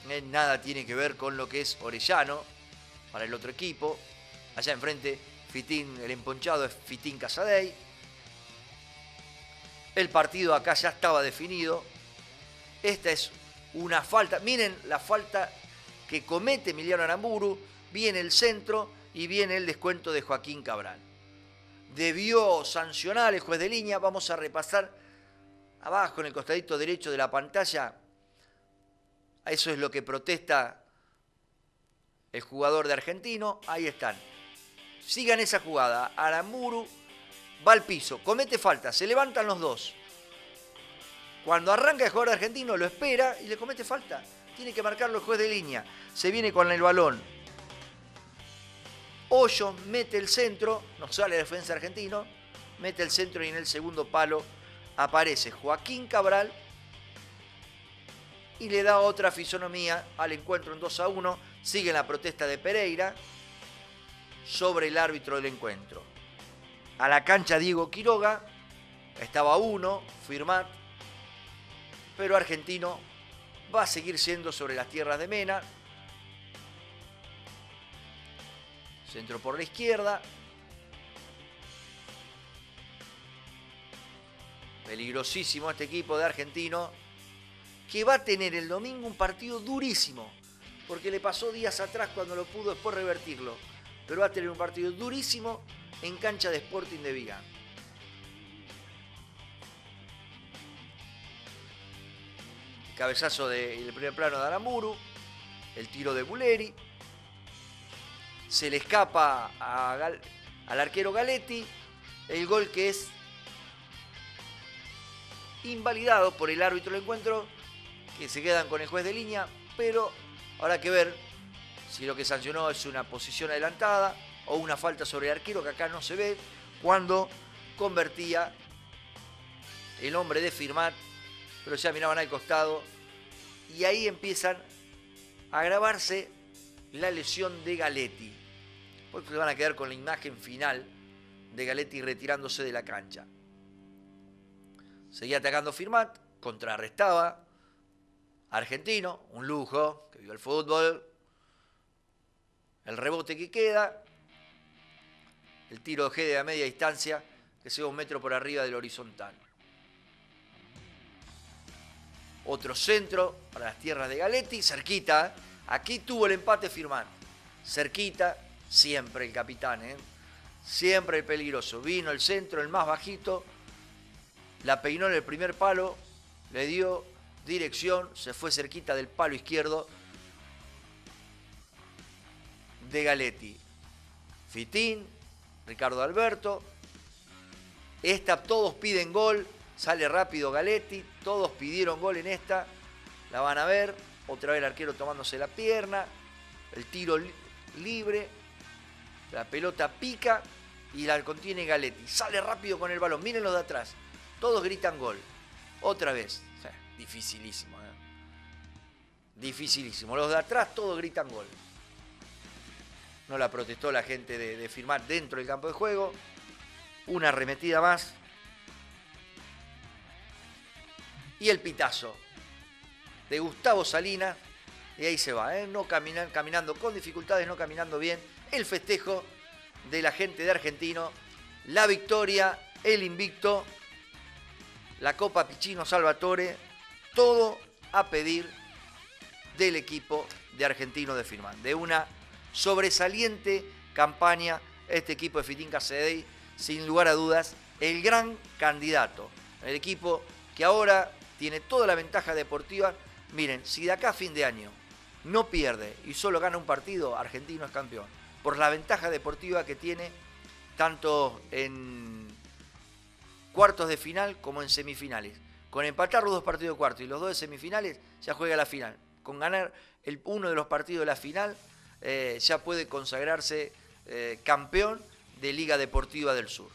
Eh, nada tiene que ver con lo que es Orellano para el otro equipo. Allá enfrente, Fitín, el emponchado es Fitín Casadei. El partido acá ya estaba definido. Esta es una falta. Miren la falta que comete Emiliano Aramburu. Viene el centro y viene el descuento de Joaquín Cabral debió sancionar el juez de línea. Vamos a repasar abajo en el costadito derecho de la pantalla. Eso es lo que protesta el jugador de Argentino. Ahí están. Sigan esa jugada. Aramburu va al piso, comete falta, se levantan los dos. Cuando arranca el jugador Argentino lo espera y le comete falta. Tiene que marcarlo el juez de línea. Se viene con el balón Hoyo mete el centro, no sale el defensa argentino, mete el centro y en el segundo palo aparece Joaquín Cabral y le da otra fisonomía al encuentro en 2 a 1. Sigue la protesta de Pereira sobre el árbitro del encuentro. A la cancha Diego Quiroga, estaba uno, Firmat, pero Argentino va a seguir siendo sobre las tierras de Mena, Centro por la izquierda. Peligrosísimo este equipo de argentino. Que va a tener el domingo un partido durísimo. Porque le pasó días atrás cuando lo pudo después revertirlo. Pero va a tener un partido durísimo en cancha de Sporting de Viga. Cabezazo del primer plano de Aramuru. El tiro de Buleri se le escapa al arquero Galetti, el gol que es invalidado por el árbitro del encuentro, que se quedan con el juez de línea, pero habrá que ver si lo que sancionó es una posición adelantada o una falta sobre el arquero, que acá no se ve, cuando convertía el hombre de Firmat, pero ya miraban al costado. Y ahí empiezan a agravarse la lesión de Galetti. Porque se van a quedar con la imagen final de Galetti retirándose de la cancha. Seguía atacando Firmat, contrarrestaba. Argentino, un lujo, que vio el fútbol. El rebote que queda. El tiro de G de a media distancia, que se va un metro por arriba del horizontal. Otro centro para las tierras de Galetti, cerquita. Aquí tuvo el empate Firmat. Cerquita, siempre el capitán, ¿eh? siempre el peligroso. Vino el centro, el más bajito, la peinó en el primer palo, le dio dirección, se fue cerquita del palo izquierdo de Galetti. Fitín, Ricardo Alberto. Esta todos piden gol, sale rápido Galetti, todos pidieron gol en esta. La van a ver, otra vez el arquero tomándose la pierna, el tiro libre, la pelota pica y la contiene Galetti. Sale rápido con el balón, miren los de atrás, todos gritan gol. Otra vez, dificilísimo. ¿eh? Dificilísimo. Los de atrás todos gritan gol. No la protestó la gente de, firmar dentro del campo de juego. Una arremetida más. Y el pitazo de Gustavo Salinas. Y ahí se va, ¿eh? no caminando con dificultades, no caminando bien. El festejo de la gente de Argentino. La victoria, el invicto. La Copa Pichino Salvatore. Todo a pedir del equipo de Argentino de Firman. De una sobresaliente campaña este equipo de Fitín Casedei, sin lugar a dudas, el gran candidato. El equipo que ahora tiene toda la ventaja deportiva. Miren, si de acá a fin de año no pierde y solo gana un partido, Argentino es campeón. Por la ventaja deportiva que tiene tanto en cuartos de final como en semifinales. Con empatar los dos partidos de cuarto y los dos de semifinales, ya juega la final. Con ganar uno de los partidos de la final, eh, ya puede consagrarse eh, campeón de Liga Deportiva del Sur.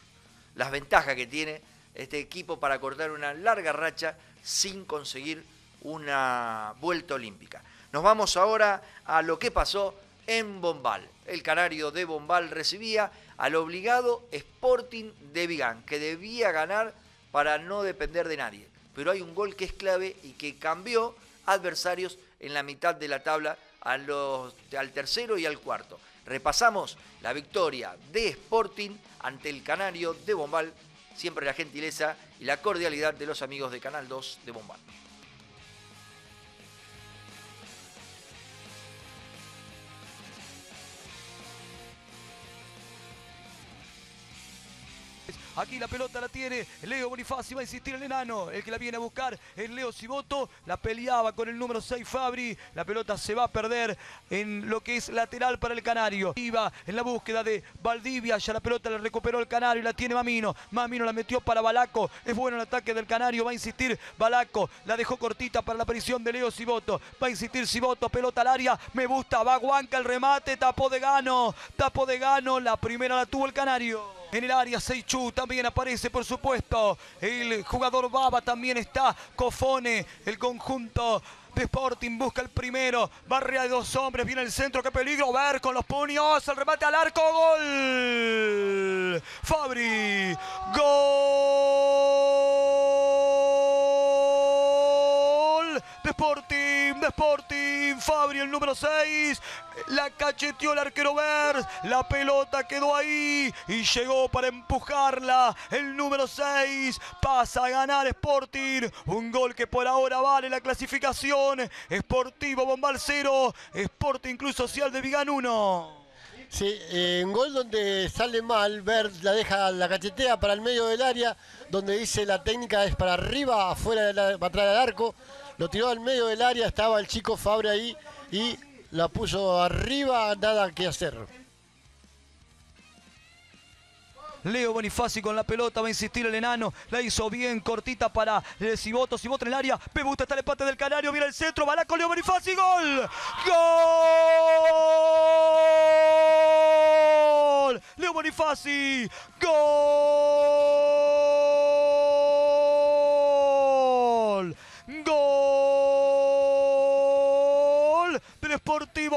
Las ventajas que tiene este equipo para cortar una larga racha sin conseguir una vuelta olímpica. Nos vamos ahora a lo que pasó en Bombal. El canario de Bombal recibía al obligado Sporting de Vigán, que debía ganar para no depender de nadie. Pero hay un gol que es clave y que cambió adversarios en la mitad de la tabla al tercero y al cuarto. Repasamos la victoria de Sporting ante el Canario de Bombal, siempre la gentileza y la cordialidad de los amigos de Canal 2 de Bombal. Aquí la pelota la tiene Leo Bonifaci, va a insistir el enano. El que la viene a buscar es Leo Ciboto. La peleaba con el número 6 Fabri. La pelota se va a perder en lo que es lateral para el Canario. Iba en la búsqueda de Valdivia. Ya la pelota la recuperó el Canario y la tiene Mamino. Mamino la metió para Balaco. Es bueno el ataque del Canario. Va a insistir Balaco. La dejó cortita para la aparición de Leo Ciboto. Va a insistir Ciboto. Pelota al área. Me gusta. Va Guanca el remate. Tapó de gano. Tapó de gano. La primera la tuvo el Canario. En el área Seichu también aparece, por supuesto. El jugador Baba también está. Cofone, el conjunto de Sporting busca el primero. Barrea de dos hombres. Viene el centro. ¡Qué peligro! Ver con los puños. El remate al arco. ¡Gol! Fabri. ¡Gol! De Sporting. De Sporting. Fabri, el número 6. La cacheteó el arquero Ver. La pelota quedó ahí y llegó para empujarla. El número 6 pasa a ganar Sporting. Un gol que por ahora vale la clasificación. Sportivo Bombal 0. Sporting Club Social de Vigán 1. Sí, eh, un gol donde sale mal, Ver la deja la cachetea para el medio del área, donde dice la técnica es para arriba, afuera, de la, para atrás del arco. Lo tiró al medio del área, estaba el chico Fabre ahí y la puso arriba, nada que hacer. Leo Bonifaci con la pelota, va a insistir el enano, la hizo bien, cortita para Ciboto, Ciboto en el área, me gusta está el empate del Canario, viene el centro, con Leo Bonifaci, gol, gol, Leo Bonifaci, gol.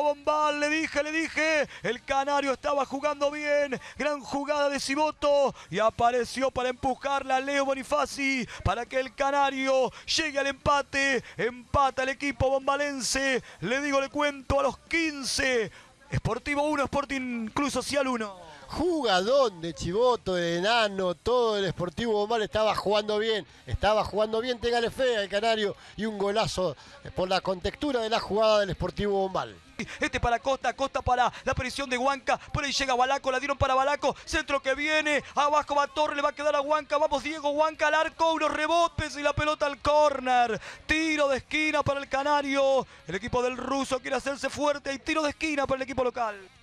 Bombal, le dije, le dije. El Canario estaba jugando bien. Gran jugada de Ciboto. Y apareció para empujarla Leo Bonifaci. Para que el Canario llegue al empate. Empata el equipo bombalense. Le digo, le cuento a los 15. Sportivo 1, Sporting Club Social 1. Jugadón de Chivoto, de Enano, todo el Sportivo Bombal estaba jugando bien, estaba jugando bien, téngale fe al Canario y un golazo por la contextura de la jugada del Sportivo Bombal. Este para Costa, Costa para la aparición de Huanca. Por ahí llega Balaco, la dieron para Balaco. Centro que viene. Abajo va Torre, le va a quedar a Huanca. Vamos Diego Huanca al arco. Unos rebotes y la pelota al córner. Tiro de esquina para el Canario. El equipo del ruso quiere hacerse fuerte. Y tiro de esquina para el equipo local.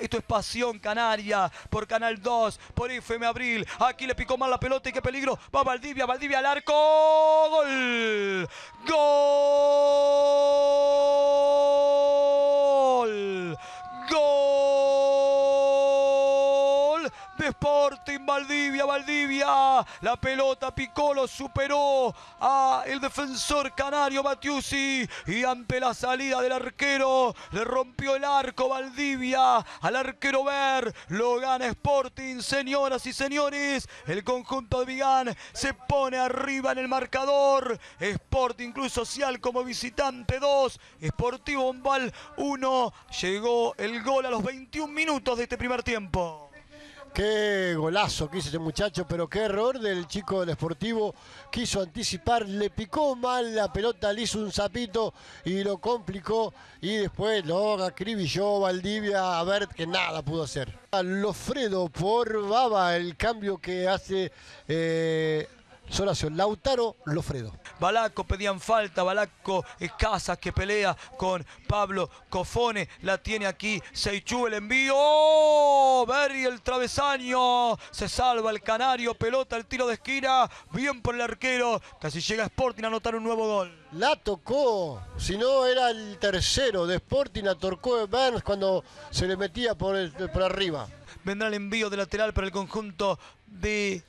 Esto es Pasión Canaria por Canal 2, por FM Abril. Aquí le picó mal la pelota y qué peligro. Va Valdivia, Valdivia al arco. Gol. Gol. Gol Sporting Valdivia, Valdivia. La pelota picó, lo superó a el defensor canario Matiusi y ante la salida del arquero le rompió el arco Valdivia al arquero Ver. Lo gana Sporting, señoras y señores. El conjunto de Vigán se pone arriba en el marcador. Sporting Club Social como visitante 2. Sportivo Bombal 1. Llegó el gol a los 21 minutos de este primer tiempo. Qué golazo que hizo este muchacho, pero qué error del chico del Sportivo. Quiso anticipar, le picó mal la pelota, le hizo un zapito y lo complicó. Y después lo acribilló Valdivia a ver que nada pudo hacer. Lofredo por Baba, el cambio que hace eh, Solacio. Lautaro Lofredo. Balaco pedían falta, Balaco Casas que pelea con Pablo Cofone, la tiene aquí, Seichu el envío, ¡Oh! Berry el travesaño, se salva el canario, pelota el tiro de esquina, bien por el arquero, casi llega Sporting a anotar un nuevo gol. La tocó, si no era el tercero de Sporting, la tocó Burns cuando se le metía por, el, por arriba. Vendrá el envío de lateral para el conjunto de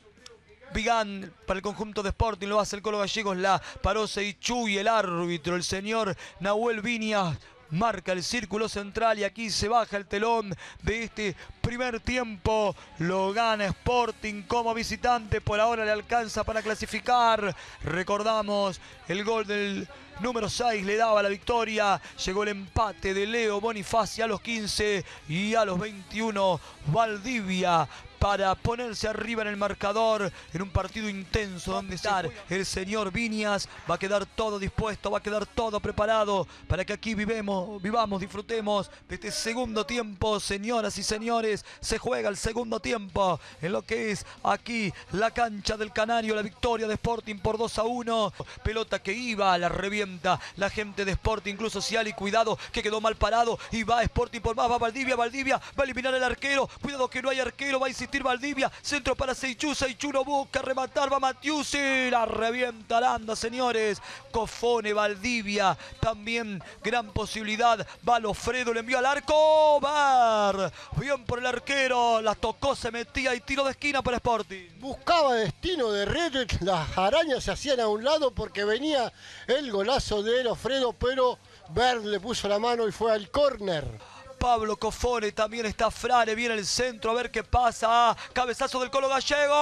Vigán para el conjunto de Sporting, lo hace el Colo Gallegos, la paró Seichu y el árbitro, el señor Nahuel Viñas, marca el círculo central y aquí se baja el telón de este primer tiempo. Lo gana Sporting como visitante, por ahora le alcanza para clasificar. Recordamos el gol del número 6 le daba la victoria. Llegó el empate de Leo Bonifaci a los 15 y a los 21 Valdivia para ponerse arriba en el marcador en un partido intenso donde estar el señor Viñas. Va a quedar todo dispuesto, va a quedar todo preparado para que aquí vivemos, vivamos, disfrutemos de este segundo tiempo, señoras y señores, se juega el segundo tiempo en lo que es aquí la cancha del Canario, la victoria de Sporting por 2 a 1, pelota que iba, la revienta la gente de Sporting, Club Social y cuidado que quedó mal parado y va Sporting por más, va Valdivia, Valdivia, va a eliminar el arquero, cuidado que no hay arquero, va a insistir Valdivia, centro para Seichu, Seichu no busca rematar, va Matiusi, la revienta Aranda, señores, Cofone, Valdivia, también gran posibilidad, va Lofredo, le envió al arco, Bar, bien por el arquero, la tocó, se metía y tiro de esquina para Sporting. Buscaba destino de red, las arañas se hacían a un lado porque venía el golazo de Lofredo, pero Verde le puso la mano y fue al córner. Pablo Cofone, también está Frare, viene el centro, a ver qué pasa. Cabezazo del Colo Gallego.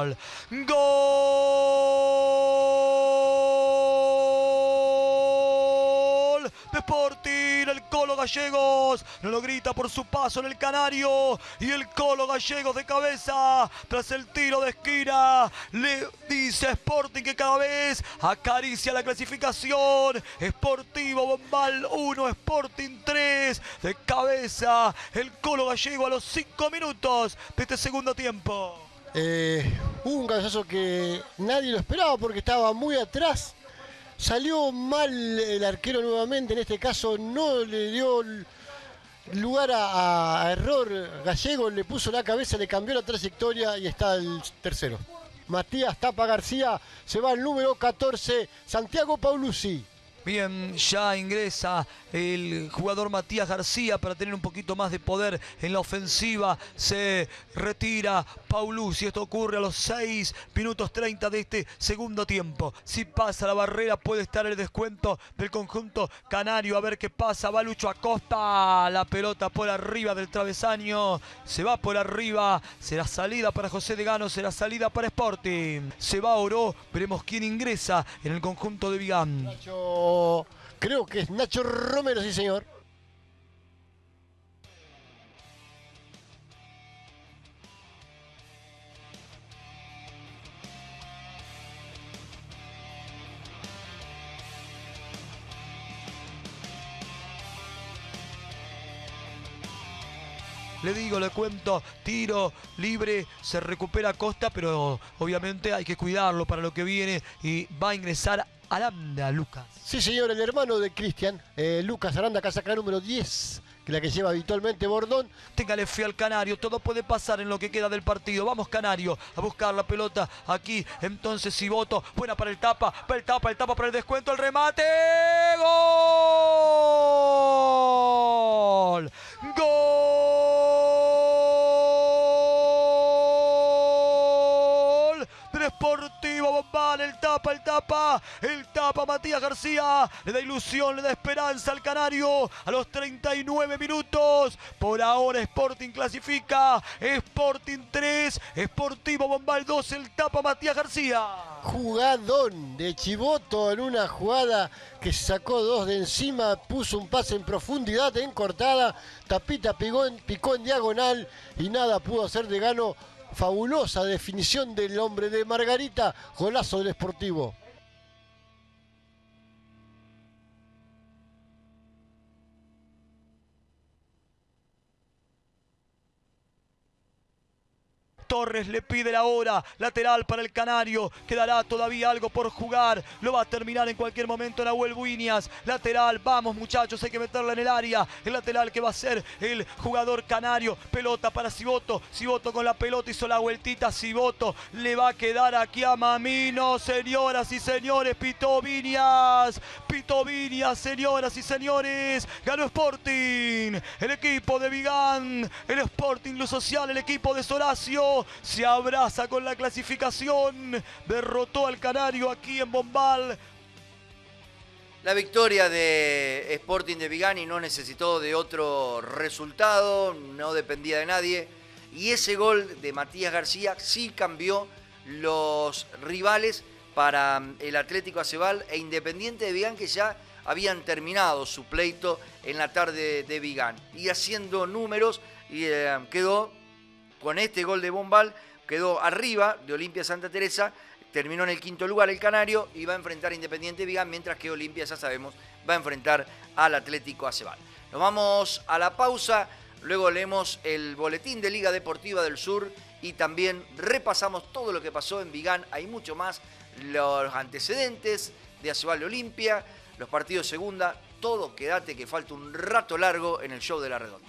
Gol. Gol. Colo Gallegos. No lo grita por su paso en el Canario. Y el Colo Gallegos de cabeza. Tras el tiro de esquina. Le dice Sporting que cada vez acaricia la clasificación. Sportivo Bombal 1, Sporting 3. De cabeza. El Colo Gallego a los 5 minutos de este segundo tiempo. Eh, un cabezazo que nadie lo esperaba porque estaba muy atrás. Salió mal el arquero nuevamente, en este caso no le dio lugar a, error. Gallego le puso la cabeza, le cambió la trayectoria y está el tercero. Matías Tapa García se va al número 14, Santiago Paulucci. Bien, ya ingresa el jugador Matías García para tener un poquito más de poder en la ofensiva. Se retira Paulus y esto ocurre a los 6 minutos 30 de este segundo tiempo. Si pasa la barrera puede estar el descuento del conjunto canario. A ver qué pasa. Va Lucho Acosta. La pelota por arriba del travesaño. Se va por arriba. Será salida para José de Gano. Será salida para Sporting. Se va Oro. Veremos quién ingresa en el conjunto de Vigán. Creo que es Nacho Romero, sí señor. Le digo, le cuento, tiro libre, se recupera Costa, pero obviamente hay que cuidarlo para lo que viene y va a ingresar Aranda, Lucas. Sí señor, el hermano de Cristian, eh, Lucas Aranda, casaca número 10, que la que lleva habitualmente Bordón. Téngale fe al Canario, todo puede pasar en lo que queda del partido. Vamos Canario a buscar la pelota aquí. Entonces si voto, buena para el tapa, para el tapa, el tapa para el descuento, el remate. ¡Gol! Sportivo Bombal, el tapa, el tapa, el tapa Matías García. Le da ilusión, le da esperanza al Canario a los 39 minutos. Por ahora Sporting clasifica. Sporting 3, Sportivo Bombal 2, el tapa Matías García. Jugadón de Chivoto en una jugada que sacó dos de encima, puso un pase en profundidad, en cortada, Tapita picó en, picó en diagonal y nada pudo hacer de gano. Fabulosa definición del hombre de Margarita, golazo del Sportivo. Torres le pide la hora, lateral para el Canario, quedará todavía algo por jugar, lo va a terminar en cualquier momento Nahuel Buinias, lateral, vamos muchachos, hay que meterla en el área, el lateral que va a ser el jugador Canario, pelota para Siboto, Siboto con la pelota hizo la vueltita, Siboto le va a quedar aquí a Mamino, señoras y señores, Pito Vinias, Pito Vinias, señoras y señores, ganó Sporting, el equipo de Vigán, el Sporting Luz Social, el equipo de Soracio, se abraza con la clasificación, derrotó al Canario aquí en Bombal. La victoria de Sporting de Vigani no necesitó de otro resultado, no dependía de nadie. Y ese gol de Matías García sí cambió los rivales para el Atlético Acebal e Independiente de Vigán que ya habían terminado su pleito en la tarde de Vigán. Y haciendo números, eh, quedó con este gol de Bombal, quedó arriba de Olimpia Santa Teresa, terminó en el quinto lugar el Canario y va a enfrentar a Independiente Vigán, mientras que Olimpia, ya sabemos, va a enfrentar al Atlético Acebal. Nos vamos a la pausa, luego leemos el boletín de Liga Deportiva del Sur y también repasamos todo lo que pasó en Vigán. Hay mucho más, los antecedentes de Acebal de Olimpia, los partidos segunda, todo, quédate que falta un rato largo en el show de la redonda.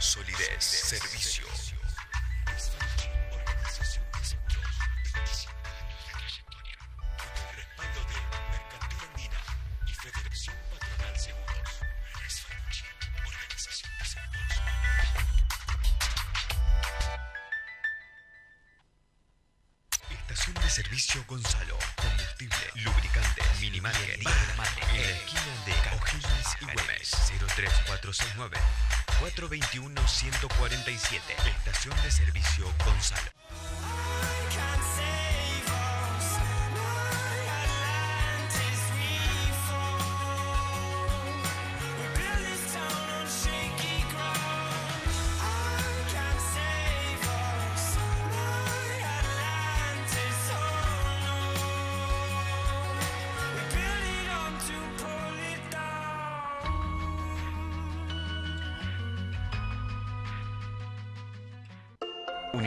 Solidez, servicio. 147. Estación de servicio Gonzalo.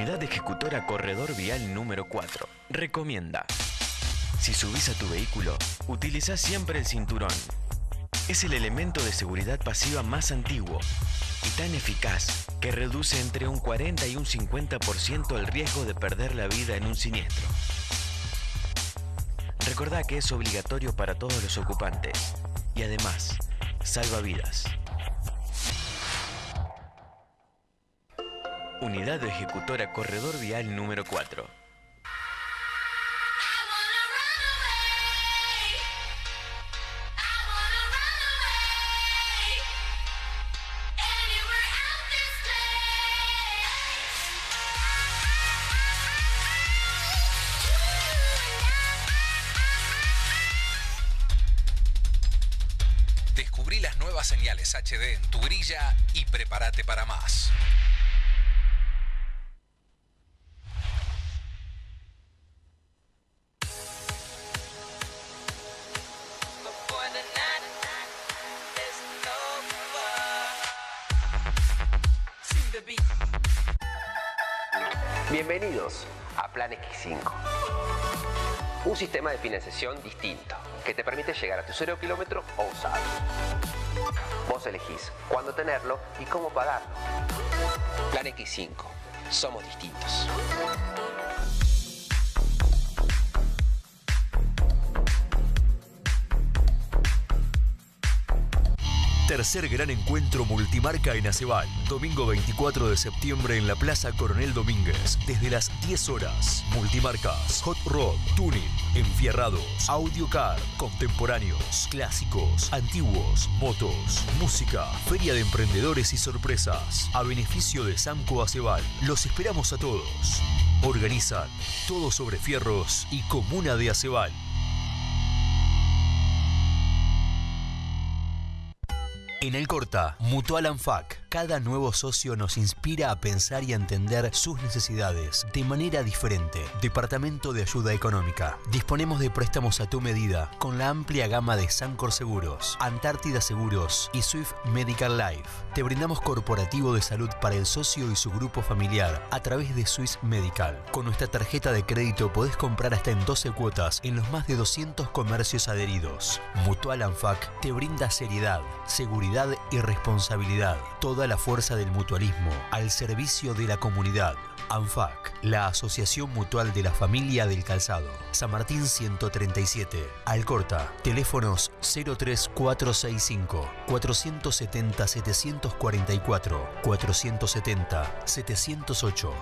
Unidad Ejecutora Corredor Vial número 4. Recomienda. Si subís a tu vehículo, utiliza siempre el cinturón. Es el elemento de seguridad pasiva más antiguo y tan eficaz que reduce entre un 40 y un 50% el riesgo de perder la vida en un siniestro. Recordá que es obligatorio para todos los ocupantes y además salva vidas. Unidad Ejecutora Corredor Vial número 4. Financiación distinto que te permite llegar a tu cero kilómetro o usado. Vos elegís cuándo tenerlo y cómo pagarlo. Plan X5. Somos distintos. Tercer gran encuentro multimarca en Aceval. Domingo 24 de septiembre en la Plaza Coronel Domínguez. Desde las 10 horas. Multimarcas, Hot Rod, Tuning, Enfierrados, Audio Car, Contemporáneos, Clásicos, Antiguos, Motos, Música, Feria de Emprendedores y Sorpresas. A beneficio de Samco Aceval. Los esperamos a todos. Organizan Todo sobre Fierros y Comuna de Aceval. En el Corta, Mutual Anfac, cada nuevo socio nos inspira a pensar y a entender sus necesidades de manera diferente. Departamento de Ayuda Económica. Disponemos de préstamos a tu medida con la amplia gama de Sancor Seguros, Antártida Seguros y Swift Medical Life. Te brindamos corporativo de salud para el socio y su grupo familiar a través de Swiss Medical. Con nuestra tarjeta de crédito podés comprar hasta en 12 cuotas en los más de 200 comercios adheridos. Mutual Anfac te brinda seriedad, seguridad y responsabilidad. Toda la fuerza del mutualismo al servicio de la comunidad. ANFAC, la Asociación Mutual de la Familia del Calzado. San Martín 137. Alcorta. Teléfonos 03465 470 744 470 708.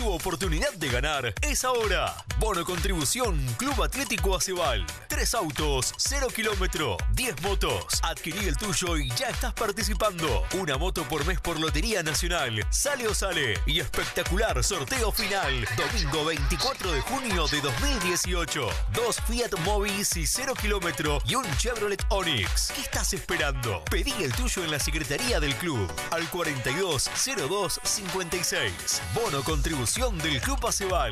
Tu oportunidad de ganar es ahora. Bono contribución Club Atlético Aceval. Tres autos, cero kilómetro, 10 motos. Adquirí el tuyo y ya estás participando. Una moto por mes por Lotería Nacional. Sale o sale. Y espectacular sorteo final. Domingo 24 de junio de 2018. Dos Fiat Mobis y cero kilómetro y un Chevrolet Onix. ¿Qué estás esperando? Pedí el tuyo en la secretaría del club. Al 420256. Bono contribución del Club Aceval.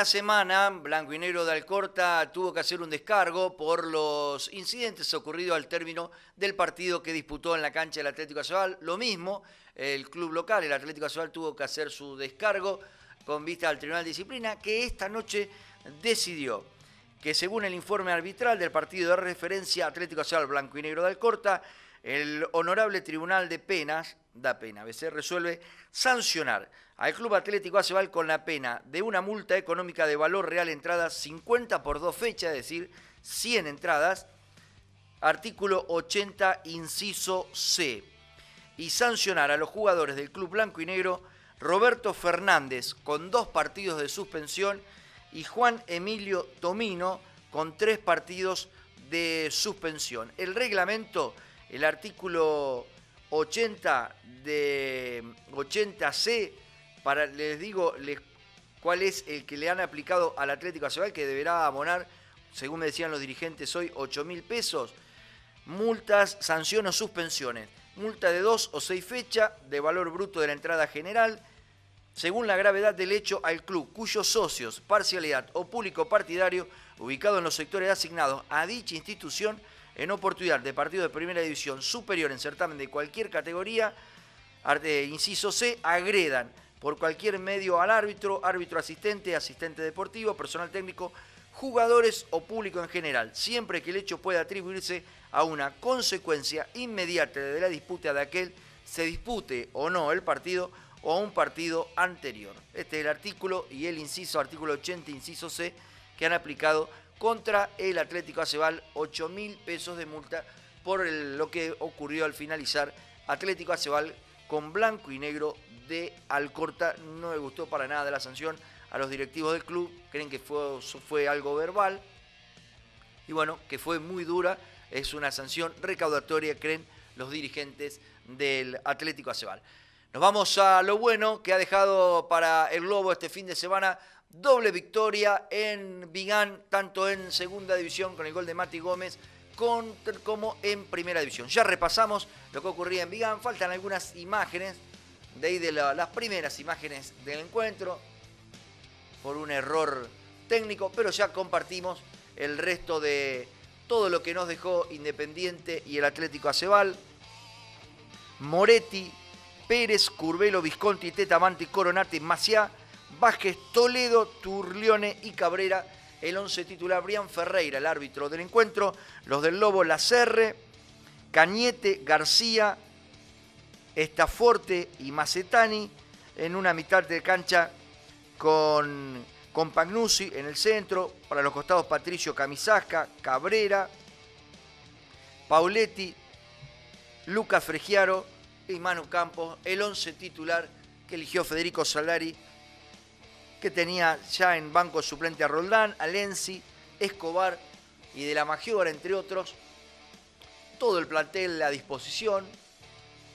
La semana, Blanco y Negro de Alcorta tuvo que hacer un descargo por los incidentes ocurridos al término del partido que disputó en la cancha del Atlético Azual. Lo mismo, el club local, el Atlético Azual, tuvo que hacer su descargo con vista al Tribunal de Disciplina, que esta noche decidió que según el informe arbitral del partido de referencia Atlético Azual Blanco y Negro de Alcorta, el Honorable Tribunal de Penas, da pena, a veces resuelve sancionar al Club Atlético Aceval con la pena de una multa económica de valor real entradas 50 por dos fechas, es decir, 100 entradas, artículo 80, inciso C, y sancionar a los jugadores del Club Blanco y Negro Roberto Fernández con dos partidos de suspensión y Juan Emilio Tomino con tres partidos de suspensión. El reglamento, el artículo 80 de 80C, para, les digo, cuál es el que le han aplicado al Atlético Acebal, que deberá abonar, según me decían los dirigentes hoy, 8 mil pesos. Multas, sanción o suspensiones. Multa de dos o seis fechas de valor bruto de la entrada general, según la gravedad del hecho al club cuyos socios, parcialidad o público partidario ubicado en los sectores asignados a dicha institución en oportunidad de partido de primera división superior en certamen de cualquier categoría, inciso C, agredan por cualquier medio al árbitro, árbitro asistente, asistente deportivo, personal técnico, jugadores o público en general, siempre que el hecho pueda atribuirse a una consecuencia inmediata de la disputa de aquel se dispute o no el partido o a un partido anterior. Este es el artículo y el inciso, artículo 80, inciso C, que han aplicado contra el Atlético Acebal 8 mil pesos de multa por lo que ocurrió al finalizar Atlético Acebal con blanco y negro de Alcorta. No le gustó para nada la sanción a los directivos del club, creen que fue, algo verbal y bueno, que fue muy dura, es una sanción recaudatoria, creen los dirigentes del Atlético Acebal. Nos vamos a lo bueno que ha dejado para el Globo este fin de semana. Doble victoria en Vigán, tanto en segunda división con el gol de Mati Gómez como en primera división. Ya repasamos lo que ocurría en Vigán, faltan algunas imágenes, de ahí de la- las primeras imágenes del encuentro, por un error técnico, pero ya compartimos el resto de todo lo que nos dejó Independiente y el Atlético Acebal. Moretti, Pérez, Curvelo, Visconti, Tetamanti, Coronati, Maciá, Vázquez, Toledo, Turlione y Cabrera. El 11 titular, Brian Ferreira, el árbitro del encuentro. Los del Lobo, Lacerre, Cañete, García, Estaforte y Macetani. En una mitad de cancha con, con en el centro. Para los costados, Patricio Camisasca, Cabrera, Pauletti, Lucas Fregiaro y Manu Campos, el 11 titular que eligió Federico Salari, que tenía ya en banco suplente a Roldán, a Lenzi, Escobar y de la Magiora, entre otros. Todo el plantel a disposición.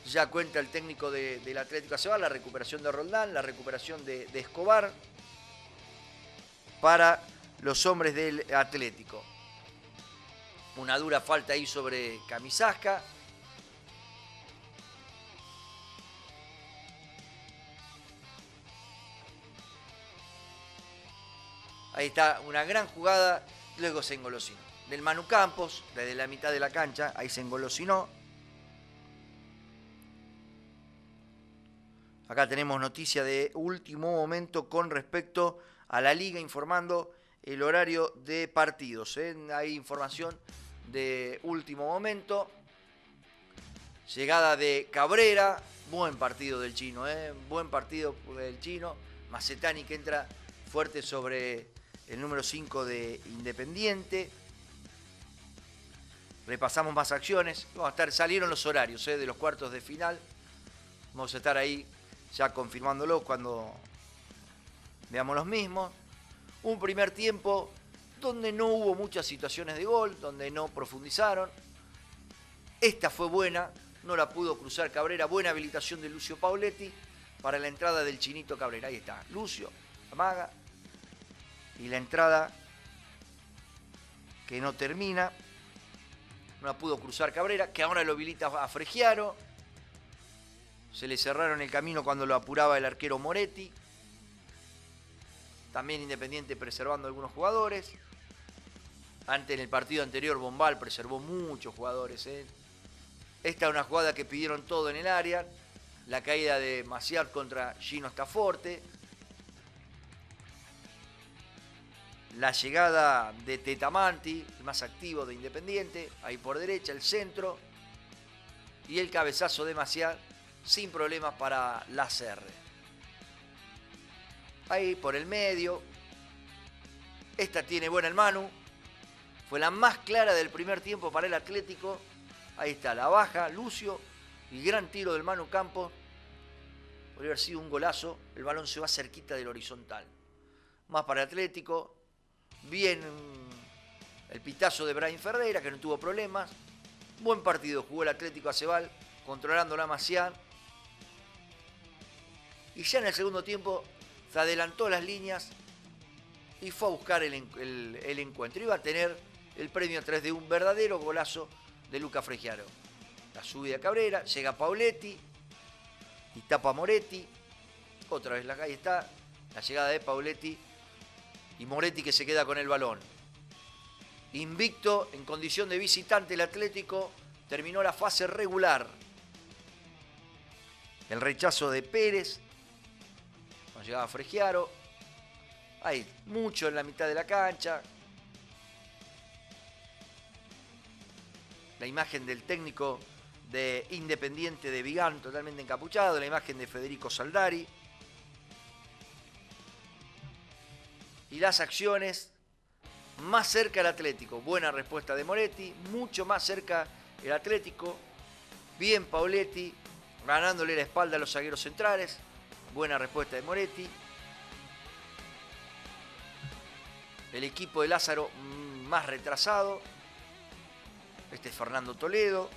Ya cuenta el técnico de- del Atlético Acebal, la recuperación de Roldán, la recuperación de, de Escobar para los hombres del Atlético. Una dura falta ahí sobre Camisasca. Ahí está una gran jugada, luego se engolosinó. Del Manu Campos, desde la mitad de la cancha, ahí se engolosinó. Acá tenemos noticia de último momento con respecto a la liga informando el horario de partidos. ¿eh? Hay información de último momento. Llegada de Cabrera, buen partido del chino, ¿eh? buen partido del chino. Macetani que entra fuerte sobre el número 5 de Independiente. Repasamos más acciones. Vamos a estar, salieron los horarios ¿eh? de los cuartos de final. Vamos a estar ahí ya confirmándolo cuando veamos los mismos. Un primer tiempo donde no hubo muchas situaciones de gol, donde no profundizaron. Esta fue buena, no la pudo cruzar Cabrera. Buena habilitación de Lucio Pauletti para la entrada del chinito Cabrera. Ahí está, Lucio, amaga. Y la entrada que no termina. No la pudo cruzar Cabrera, que ahora lo habilita a Fregiaro. Se le cerraron el camino cuando lo apuraba el arquero Moretti. También Independiente preservando algunos jugadores. Antes en el partido anterior Bombal preservó muchos jugadores. ¿eh? Esta es una jugada que pidieron todo en el área. La caída de Maciar contra Gino Staforte. La llegada de Tetamanti, el más activo de Independiente. Ahí por derecha, el centro. Y el cabezazo de Maciar sin problemas para la CR. Ahí por el medio. Esta tiene buena el Manu. Fue la más clara del primer tiempo para el Atlético. Ahí está, la baja, Lucio. Y gran tiro del Manu Campos. Podría haber sido un golazo. El balón se va cerquita del horizontal. Más para el Atlético. Bien el pitazo de Brian Ferreira, que no tuvo problemas. Buen partido jugó el Atlético Acebal, controlando la Macián. Y ya en el segundo tiempo, se adelantó las líneas y fue a buscar el, el- encuentro. Iba a tener el premio 3 de un verdadero golazo de Luca Fregiaro. La subida Cabrera, llega Pauletti y tapa Moretti. Otra vez la calle está, la llegada de Pauletti y Moretti que se queda con el balón. Invicto en condición de visitante el Atlético terminó la fase regular. El rechazo de Pérez. Llegaba Fregiaro. Hay mucho en la mitad de la cancha. La imagen del técnico de Independiente de Vigán totalmente encapuchado. La imagen de Federico Saldari. Y las acciones más cerca el Atlético. Buena respuesta de Moretti. Mucho más cerca el Atlético. Bien Pauletti. Ganándole la espalda a los zagueros centrales. Buena respuesta de Moretti. El equipo de Lázaro mm, más retrasado. Este es Fernando Toledo.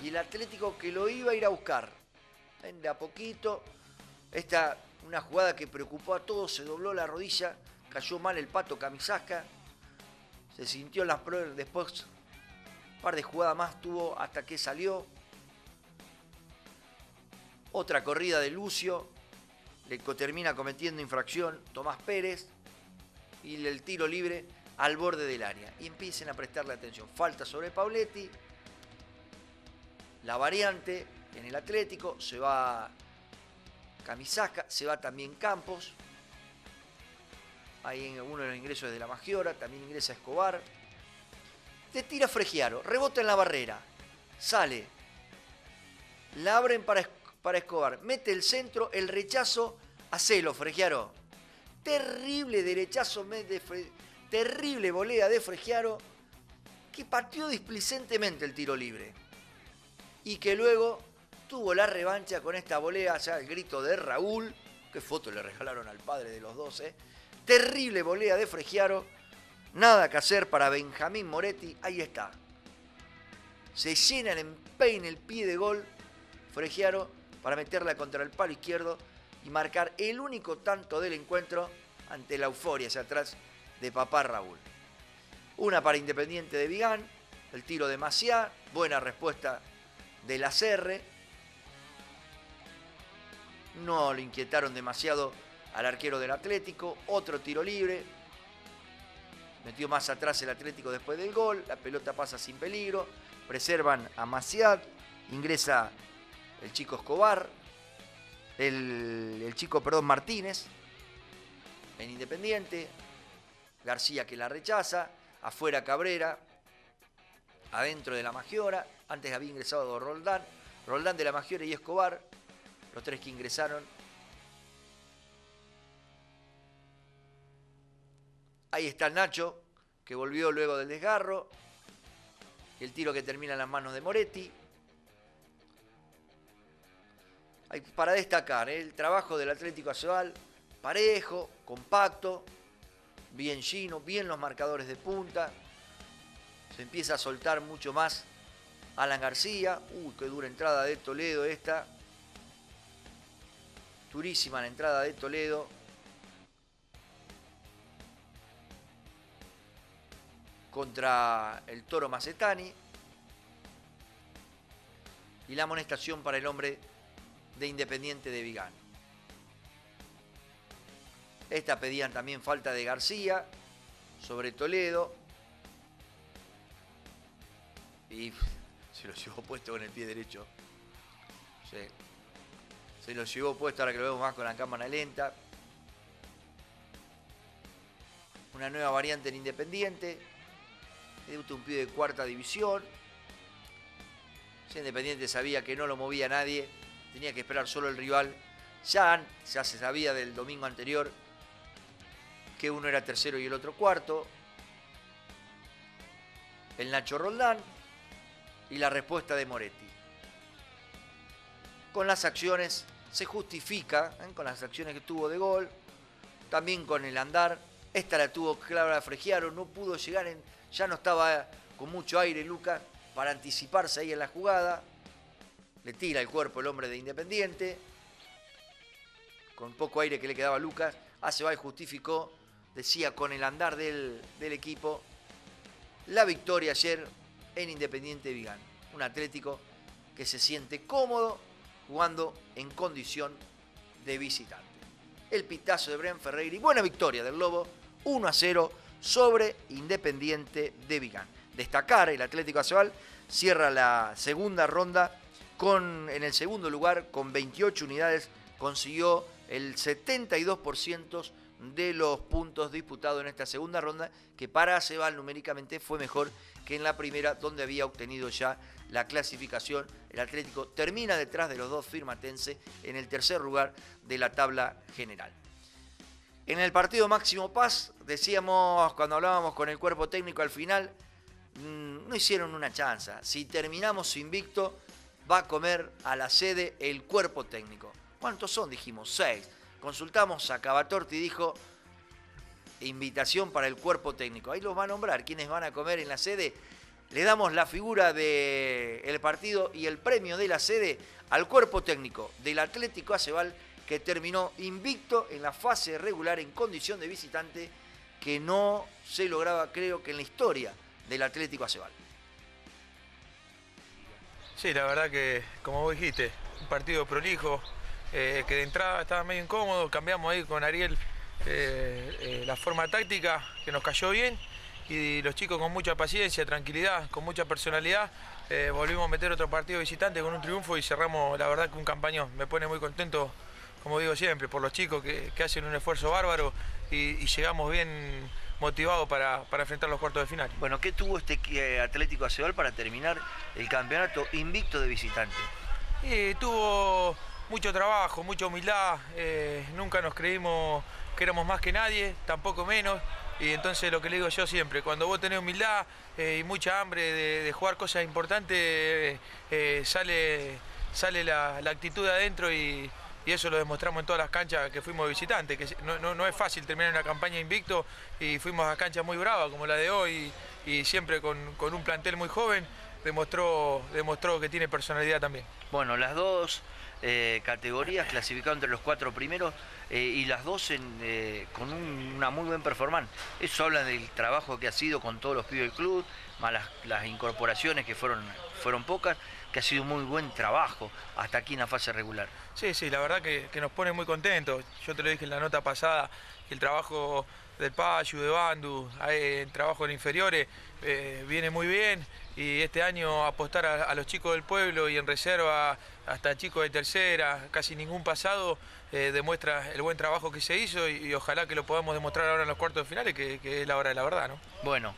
Y el Atlético que lo iba a ir a buscar. De a poquito. Esta, una jugada que preocupó a todos. Se dobló la rodilla. Cayó mal el pato Camisasca. Se sintió las pruebas. Después, un par de jugadas más tuvo hasta que salió. Otra corrida de Lucio. Le termina cometiendo infracción Tomás Pérez. Y el tiro libre al borde del área. Y empiecen a prestarle atención. Falta sobre Pauletti. La variante en el Atlético. Se va Camisasca. Se va también Campos. Ahí en uno de los ingresos de la Magiora. También ingresa Escobar. Te tira Fregiaro. Rebota en la barrera. Sale. La abren para, Es- para Escobar. Mete el centro. El rechazo. Hacelo, Fregiaro. Terrible derechazo. de terrible volea de Fregiaro. Que pateó displicentemente el tiro libre. Y que luego tuvo la revancha con esta volea. Ya el grito de Raúl. Qué foto le regalaron al padre de los dos, ¿eh? Terrible volea de Fregiaro. Nada que hacer para Benjamín Moretti. Ahí está. Se llena el empeine el pie de gol. Fregiaro para meterla contra el palo izquierdo y marcar el único tanto del encuentro ante la euforia hacia atrás de papá Raúl. Una para Independiente de Vigán. El tiro de Maciá. Buena respuesta de la Serre. No lo inquietaron demasiado al arquero del Atlético. Otro tiro libre. Metió más atrás el Atlético después del gol. La pelota pasa sin peligro. Preservan a Maciad. Ingresa el chico Escobar. El, chico, perdón, Martínez. En Independiente. García que la rechaza. Afuera Cabrera. Adentro de la Magiora. Antes había ingresado Roldán. Roldán de la Magiora y Escobar. Los tres que ingresaron. Ahí está Nacho, que volvió luego del desgarro. El tiro que termina en las manos de Moretti. Para destacar ¿eh? el trabajo del Atlético Azual, parejo, compacto, bien Gino, bien los marcadores de punta. Se empieza a soltar mucho más Alan García. Uy, qué dura entrada de Toledo esta. Durísima la entrada de Toledo. Contra el toro Macetani. Y la amonestación para el hombre de Independiente de Vigán. Esta pedían también falta de García sobre Toledo. Y se lo llevó puesto con el pie derecho. Sí. Se lo llevó puesto ahora que lo vemos más con la cámara lenta. Una nueva variante en Independiente. Debuta un pie de cuarta división. Si Independiente sabía que no lo movía nadie, tenía que esperar solo el rival. Ya, ya se sabía del domingo anterior que uno era tercero y el otro cuarto. El Nacho Roldán y la respuesta de Moretti. Con las acciones se justifica, ¿eh? con las acciones que tuvo de gol, también con el andar. Esta la tuvo clara Fregiaro, no pudo llegar, ya no estaba con mucho aire Lucas para anticiparse ahí en la jugada. Le tira el cuerpo el hombre de Independiente. Con poco aire que le quedaba a Lucas, Acebal justificó, decía, con el andar del, del equipo, la victoria ayer en Independiente Vigán. Un Atlético que se siente cómodo jugando en condición de visitante. El pitazo de Bren Ferreira y buena victoria del Lobo, 1 a 0 sobre Independiente de Vigán. Destacar, el Atlético Acebal cierra la segunda ronda con, en el segundo lugar con 28 unidades, consiguió el 72% de los puntos disputados en esta segunda ronda, que para Acebal numéricamente fue mejor que en la primera, donde había obtenido ya la clasificación. El Atlético termina detrás de los dos firmatenses en el tercer lugar de la tabla general. En el partido Máximo Paz, decíamos cuando hablábamos con el cuerpo técnico al final, mm, no hicieron una chanza. Si terminamos invicto, va a comer a la sede el cuerpo técnico. ¿Cuántos son? Dijimos, seis. Consultamos a Cavatorti y dijo, invitación para el cuerpo técnico. Ahí los va a nombrar, quienes van a comer en la sede. Le damos la figura del partido y el premio de la sede al cuerpo técnico del Atlético Acebal, que terminó invicto en la fase regular en condición de visitante, que no se lograba, creo que en la historia del Atlético Acebal. Sí, la verdad que, como vos dijiste, un partido prolijo, eh, que de entrada estaba medio incómodo, cambiamos ahí con Ariel eh, eh, la forma táctica, que nos cayó bien, y los chicos con mucha paciencia, tranquilidad, con mucha personalidad, volvimos a meter otro partido visitante con un triunfo y cerramos, la verdad que un campañón. Me pone muy contento, como digo siempre, por los chicos que, que hacen un esfuerzo bárbaro y, y llegamos bien motivado para, para, enfrentar los cuartos de final. Bueno, ¿qué tuvo este eh, Atlético Acebal para terminar el campeonato invicto de visitante? Eh, tuvo mucho trabajo, mucha humildad, eh, nunca nos creímos que éramos más que nadie, tampoco menos. Y entonces lo que le digo yo siempre, cuando vos tenés humildad eh, y mucha hambre de, de jugar cosas importantes, sale, sale la, la actitud de adentro y, y eso lo demostramos en todas las canchas que fuimos visitantes, que no, no, no, es fácil terminar una campaña invicto y fuimos a canchas muy bravas como la de hoy y, siempre con, con, un plantel muy joven, demostró, demostró que tiene personalidad también. Bueno, las dos eh, categorías clasificadas entre los cuatro primeros eh, y las dos eh, con un, una muy buena performance. Eso habla del trabajo que ha sido con todos los pibes del club, más las, las incorporaciones que fueron, fueron pocas que ha sido muy buen trabajo hasta aquí en la fase regular. Sí, sí, la verdad que, que nos pone muy contentos. Yo te lo dije en la nota pasada, que el trabajo del Payu, de Bandu, el trabajo en inferiores, eh, viene muy bien y este año apostar a, a, los chicos del pueblo y en reserva hasta chicos de tercera, casi ningún pasado, eh, demuestra el buen trabajo que se hizo y, y, ojalá que lo podamos demostrar ahora en los cuartos de finales, que, que es la hora de la verdad, ¿no? Bueno,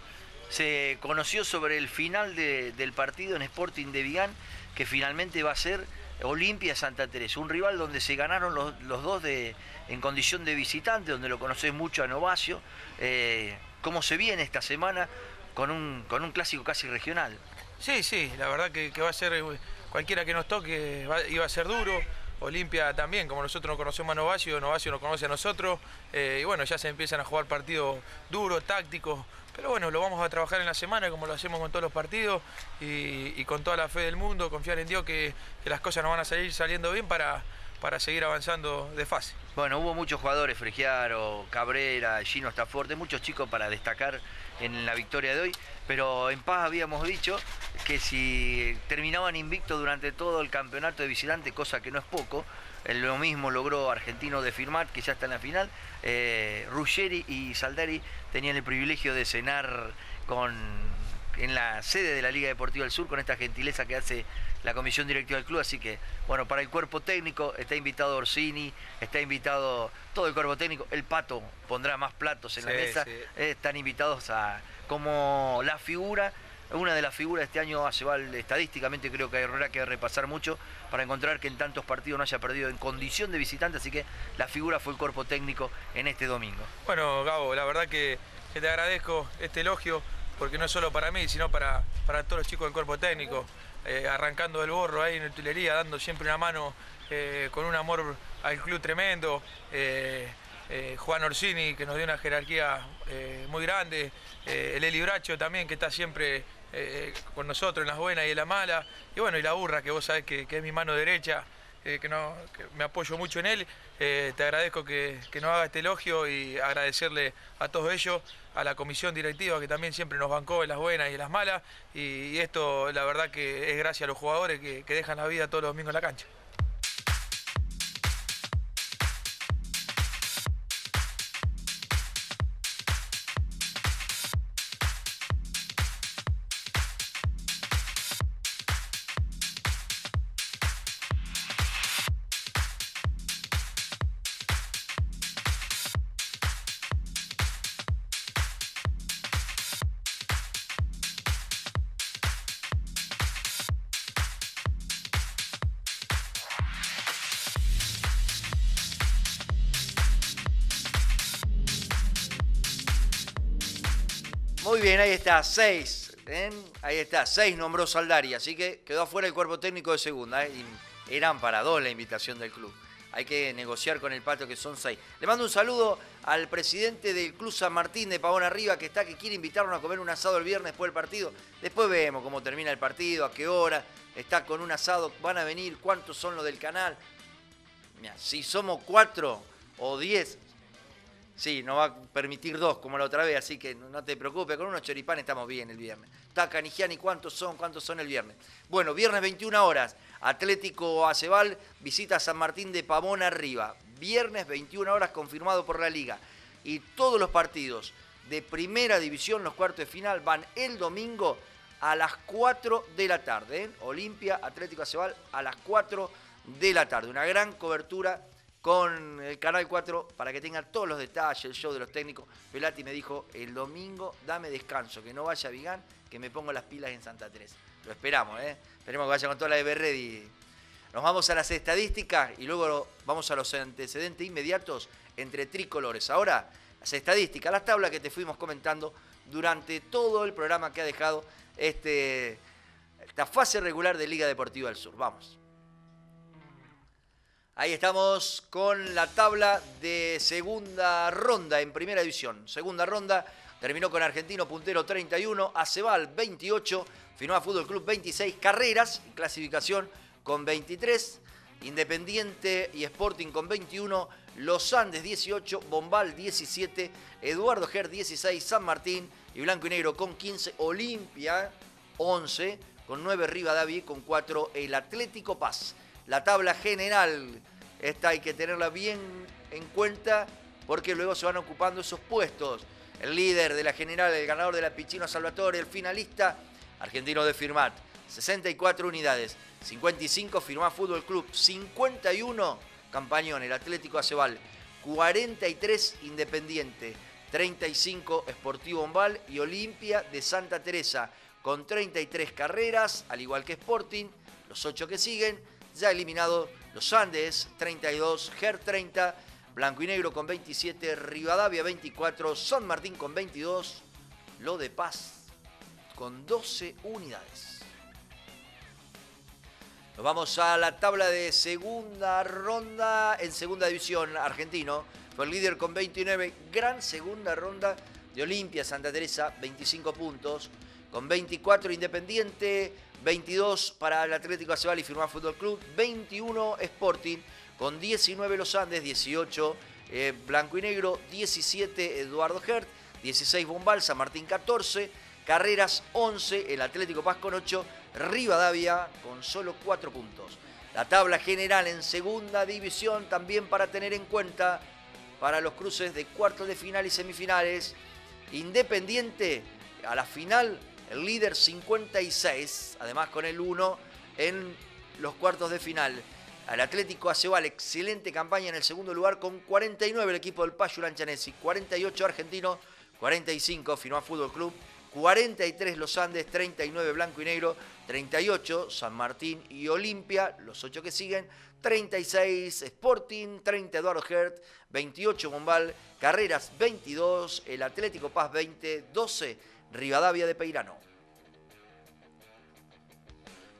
se conoció sobre el final de, del partido en Sporting de Vigán, que finalmente va a ser Olimpia Santa Teresa, un rival donde se ganaron los, dos de, en condición de visitante, donde lo conocés mucho a Novacio. Eh, ¿Cómo se viene esta semana con un, con un clásico casi regional? Sí, sí, la verdad que, que va a ser, eh, cualquiera que nos toque iba a ser duro. Olimpia también, como nosotros no conocemos a Novacio, Novacio nos conoce a nosotros, eh, y bueno, ya se empiezan a jugar partidos duros, tácticos, pero bueno, lo vamos a trabajar en la semana como lo hacemos con todos los partidos y, con toda la fe del mundo, confiar en Dios que, que, las cosas nos van a salir saliendo bien para, para seguir avanzando de fase. Bueno, hubo muchos jugadores, Fregiaro, Cabrera, Gino Staforte, muchos chicos para destacar en la victoria de hoy, pero en paz habíamos dicho que si terminaban invicto durante todo el campeonato de visitante, cosa que no es poco, lo mismo logró Argentino de firmar, que ya está en la final. Eh, Ruggeri y Saldari tenían el privilegio de cenar con, en la sede de la Liga Deportiva del Sur con esta gentileza que hace la comisión directiva del club. Así que, bueno, para el cuerpo técnico está invitado Orsini, está invitado todo el cuerpo técnico. El Pato pondrá más platos en sí, la mesa. Sí. Eh, están invitados a como la figura una de las figuras de este año Acebal estadísticamente creo que habrá que repasar mucho para encontrar que en tantos partidos no haya perdido en condición de visitante, así que la figura fue el cuerpo técnico en este domingo. Bueno, Gabo, la verdad que, te agradezco este elogio, porque no es solo para mí, sino para, para todos los chicos del cuerpo técnico, eh, arrancando del borro ahí en la utilería, dando siempre una mano eh, con un amor al club tremendo. Eh, Juan Orsini, que nos dio una jerarquía muy grande, eh, el Eli Bracho también, que está siempre con nosotros en las buenas y en las malas, y bueno, y la burra, que vos sabés que, es mi mano derecha, eh, que, no, me apoyo mucho en él. Eh, te agradezco que, que nos haga este elogio y agradecerle a todos ellos, a la comisión directiva que también siempre nos bancó en las buenas y en las malas. Y, y esto, la verdad, que es gracias a los jugadores que, que dejan la vida todos los domingos en la cancha. Seis. ¿ven? Ahí está, seis nombró Saldari, así que quedó afuera el cuerpo técnico de segunda. ¿eh? Eran para dos la invitación del club. Hay que negociar con el pato que son seis. Le mando un saludo al presidente del Club San Martín de Pavón Arriba que está, que quiere invitarnos a comer un asado el viernes después del partido. Después vemos cómo termina el partido, a qué hora. Está con un asado, van a venir, cuántos son los del canal. Mira, si somos cuatro o diez, Sí, no va a permitir dos como la otra vez, así que no te preocupes, con unos choripanes estamos bien el viernes. Está Canigiani, ¿cuántos son? ¿Cuántos son el viernes? Bueno, viernes 21 horas, Atlético Acebal visita San Martín de Pavón arriba. Viernes 21 horas confirmado por la liga. Y todos los partidos de primera división, los cuartos de final, van el domingo a las 4 de la tarde. ¿eh? Olimpia, Atlético Acebal a las 4 de la tarde. Una gran cobertura con el Canal 4 para que tengan todos los detalles, el show de los técnicos. Pelati me dijo, el domingo dame descanso, que no vaya a Vigán, que me pongo las pilas en Santa Teresa. Lo esperamos, ¿eh? Esperemos que vaya con toda la de Ready. Nos vamos a las estadísticas y luego vamos a los antecedentes inmediatos entre tricolores. Ahora, las estadísticas, las tablas que te fuimos comentando durante todo el programa que ha dejado este, esta fase regular de Liga Deportiva del Sur. Vamos. Ahí estamos con la tabla de segunda ronda en primera división. Segunda ronda terminó con Argentino puntero 31, Acebal 28, Firmó Fútbol Club 26, Carreras clasificación con 23, Independiente y Sporting con 21, Los Andes 18, Bombal 17, Eduardo Ger 16, San Martín y Blanco y Negro con 15, Olimpia 11, con 9 Rivadavia con 4 el Atlético Paz. La tabla general, esta hay que tenerla bien en cuenta porque luego se van ocupando esos puestos. El líder de la general, el ganador de la Pichino Salvatore, el finalista, argentino de Firmat, 64 unidades, 55 Firmat Fútbol Club, 51 Campañón, el Atlético Acebal, 43 Independiente, 35 Sportivo Bombal y Olimpia de Santa Teresa, con 33 carreras, al igual que Sporting, los 8 que siguen, ya eliminado los Andes, 32, GER 30, Blanco y Negro con 27, Rivadavia 24, San Martín con 22, Lo de Paz con 12 unidades. Nos vamos a la tabla de segunda ronda en segunda división argentino. Fue el líder con 29, gran segunda ronda de Olimpia Santa Teresa, 25 puntos. Con 24 Independiente, 22 para el Atlético Acebal y Firmar Fútbol Club, 21 Sporting, con 19 Los Andes, 18 eh, Blanco y Negro, 17 Eduardo Gert, 16 Bombal, San Martín 14, Carreras 11, el Atlético Paz con 8, Rivadavia con solo 4 puntos. La tabla general en segunda división también para tener en cuenta para los cruces de cuartos de final y semifinales. Independiente a la final el líder 56, además con el 1 en los cuartos de final. Al Atlético Acebal, excelente campaña en el segundo lugar con 49 el equipo del Payo Lanchanesi, 48 Argentino, 45 Firmá Fútbol Club, 43 Los Andes, 39 Blanco y Negro, 38 San Martín y Olimpia, los 8 que siguen, 36 Sporting, 30 Eduardo Gert, 28 Bombal, Carreras 22, el Atlético Paz 20, 12 Rivadavia de Peirano.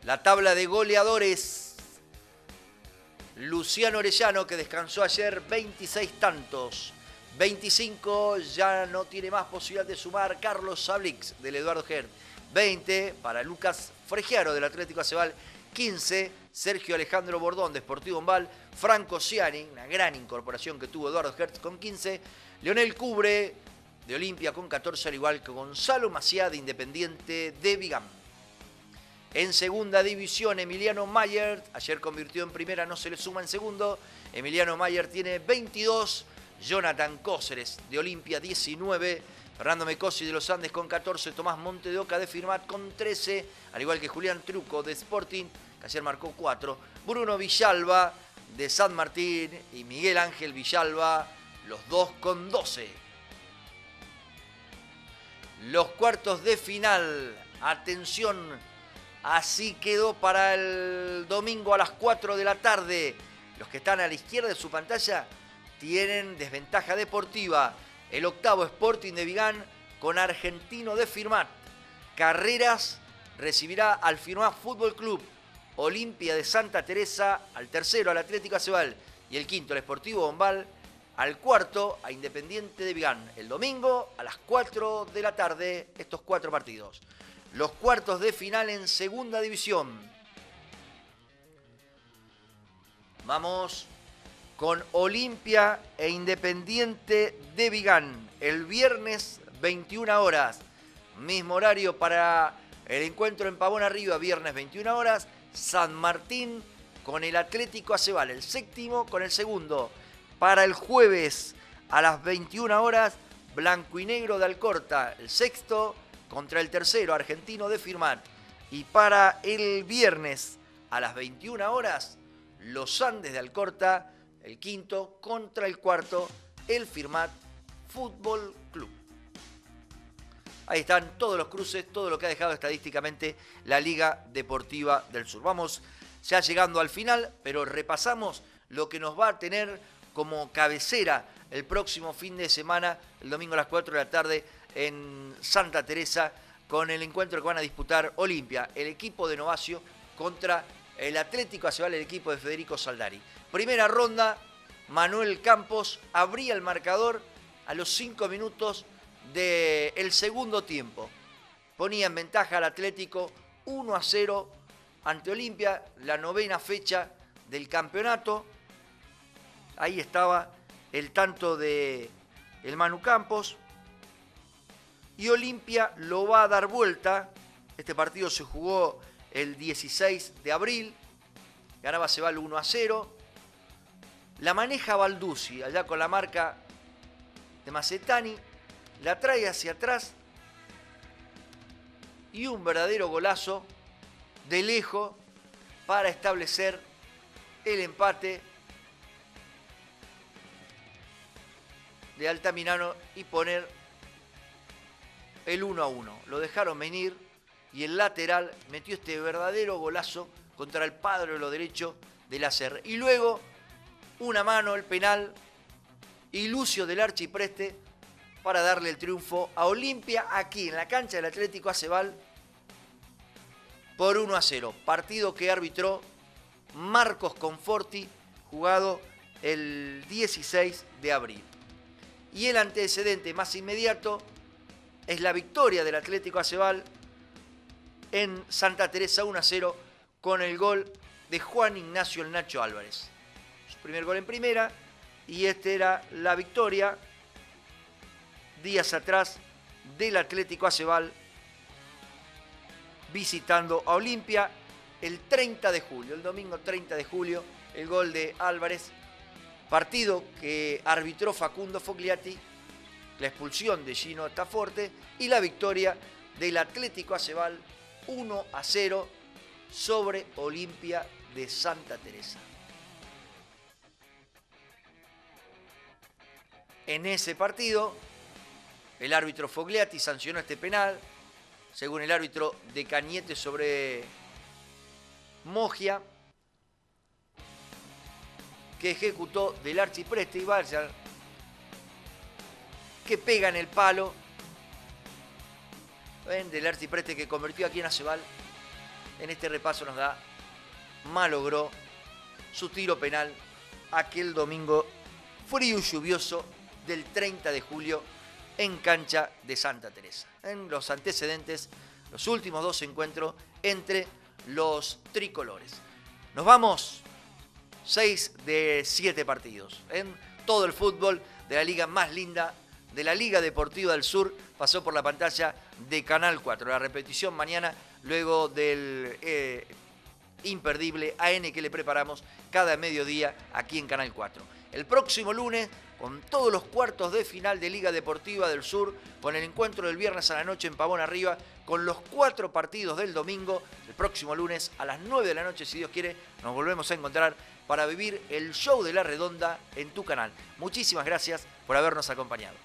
La tabla de goleadores. Luciano Orellano, que descansó ayer 26 tantos. 25 ya no tiene más posibilidad de sumar Carlos Sablix del Eduardo Gerd. 20 para Lucas Fregiaro del Atlético Acebal. 15 Sergio Alejandro Bordón de Sportivo Ombal, Franco Ciani, una gran incorporación que tuvo Eduardo Hertz con 15, Leonel Cubre de Olimpia con 14, al igual que Gonzalo Maciá de Independiente de Vigam. En segunda división, Emiliano Mayer, ayer convirtió en primera, no se le suma en segundo. Emiliano Mayer tiene 22, Jonathan Cóceres de Olimpia 19, Fernando Mecosi de los Andes con 14, Tomás Monte de Oca de Firmat con 13, al igual que Julián Truco de Sporting, que ayer marcó 4, Bruno Villalba de San Martín y Miguel Ángel Villalba, los dos con 12. Los cuartos de final, atención, Así quedó para el domingo a las 4 de la tarde. Los que están a la izquierda de su pantalla tienen desventaja deportiva. El octavo Sporting de Vigán con Argentino de Firmat. Carreras recibirá al Firmat Fútbol Club. Olimpia de Santa Teresa al tercero al Atlético Acebal y el quinto el Sportivo Bombal al cuarto a Independiente de Vigán. El domingo a las 4 de la tarde estos cuatro partidos los cuartos de final en segunda división. Vamos con Olimpia e Independiente de Vigán. El viernes 21 horas. Mismo horario para el encuentro en Pavón Arriba, viernes 21 horas. San Martín con el Atlético Acebal, el séptimo con el segundo. Para el jueves a las 21 horas, Blanco y Negro de Alcorta, el sexto contra el tercero argentino de Firmat. Y para el viernes a las 21 horas, los Andes de Alcorta, el quinto contra el cuarto, el Firmat Fútbol Club. Ahí están todos los cruces, todo lo que ha dejado estadísticamente la Liga Deportiva del Sur. Vamos ya llegando al final, pero repasamos lo que nos va a tener como cabecera el próximo fin de semana, el domingo a las 4 de la tarde, en Santa Teresa con el encuentro que van a disputar Olimpia, el equipo de Novacio contra el Atlético Acebal, el equipo de Federico Saldari. Primera ronda, Manuel Campos abría el marcador a los cinco minutos del segundo tiempo. Ponía en ventaja al Atlético 1 a 0 ante Olimpia, la novena fecha del campeonato. Ahí estaba el tanto de el Manu Campos, y Olimpia lo va a dar vuelta. Este partido se jugó el 16 de abril, ganaba Cebal 1 a 0. La maneja Balduzzi, allá con la marca de Macetani, la trae hacia atrás y un verdadero golazo de lejos para establecer el empate de Altamirano y poner el 1 a 1. Lo dejaron venir y el lateral metió este verdadero golazo contra el padre de lo derecho del ACR. Y luego una mano, el penal y Lucio del Archipreste para darle el triunfo a Olimpia aquí en la cancha del Atlético Acebal por 1 a 0. Partido que arbitró Marcos Conforti, jugado el 16 de abril. Y el antecedente más inmediato es la victoria del Atlético Acebal en Santa Teresa 1 a 0 con el gol de Juan Ignacio el Nacho Álvarez. Su primer gol en primera y esta era la victoria días atrás del Atlético Acebal visitando a Olimpia el 30 de julio, el domingo 30 de julio, el gol de Álvarez, partido que arbitró Facundo Fogliati la expulsión de Gino Taforte y la victoria del Atlético Acebal 1 a 0 sobre Olimpia de Santa Teresa. En ese partido, el árbitro Fogliati sancionó este penal, según el árbitro de Cañete sobre Mogia, que ejecutó del archipreste y que pega en el palo. ¿Ven? Del arcipreste que convirtió aquí en Aceval. En este repaso nos da, malogró su tiro penal aquel domingo frío y lluvioso del 30 de julio en cancha de Santa Teresa. En los antecedentes, los últimos dos encuentros entre los tricolores. Nos vamos 6 de 7 partidos. En todo el fútbol de la liga más linda, de la Liga Deportiva del Sur, pasó por la pantalla de Canal 4. La repetición mañana, luego del eh, imperdible AN que le preparamos cada mediodía aquí en Canal 4. El próximo lunes, con todos los cuartos de final de Liga Deportiva del Sur, con el encuentro del viernes a la noche en Pavón Arriba, con los cuatro partidos del domingo, el próximo lunes a las 9 de la noche, si Dios quiere, nos volvemos a encontrar para vivir el show de la redonda en tu canal. Muchísimas gracias por habernos acompañado.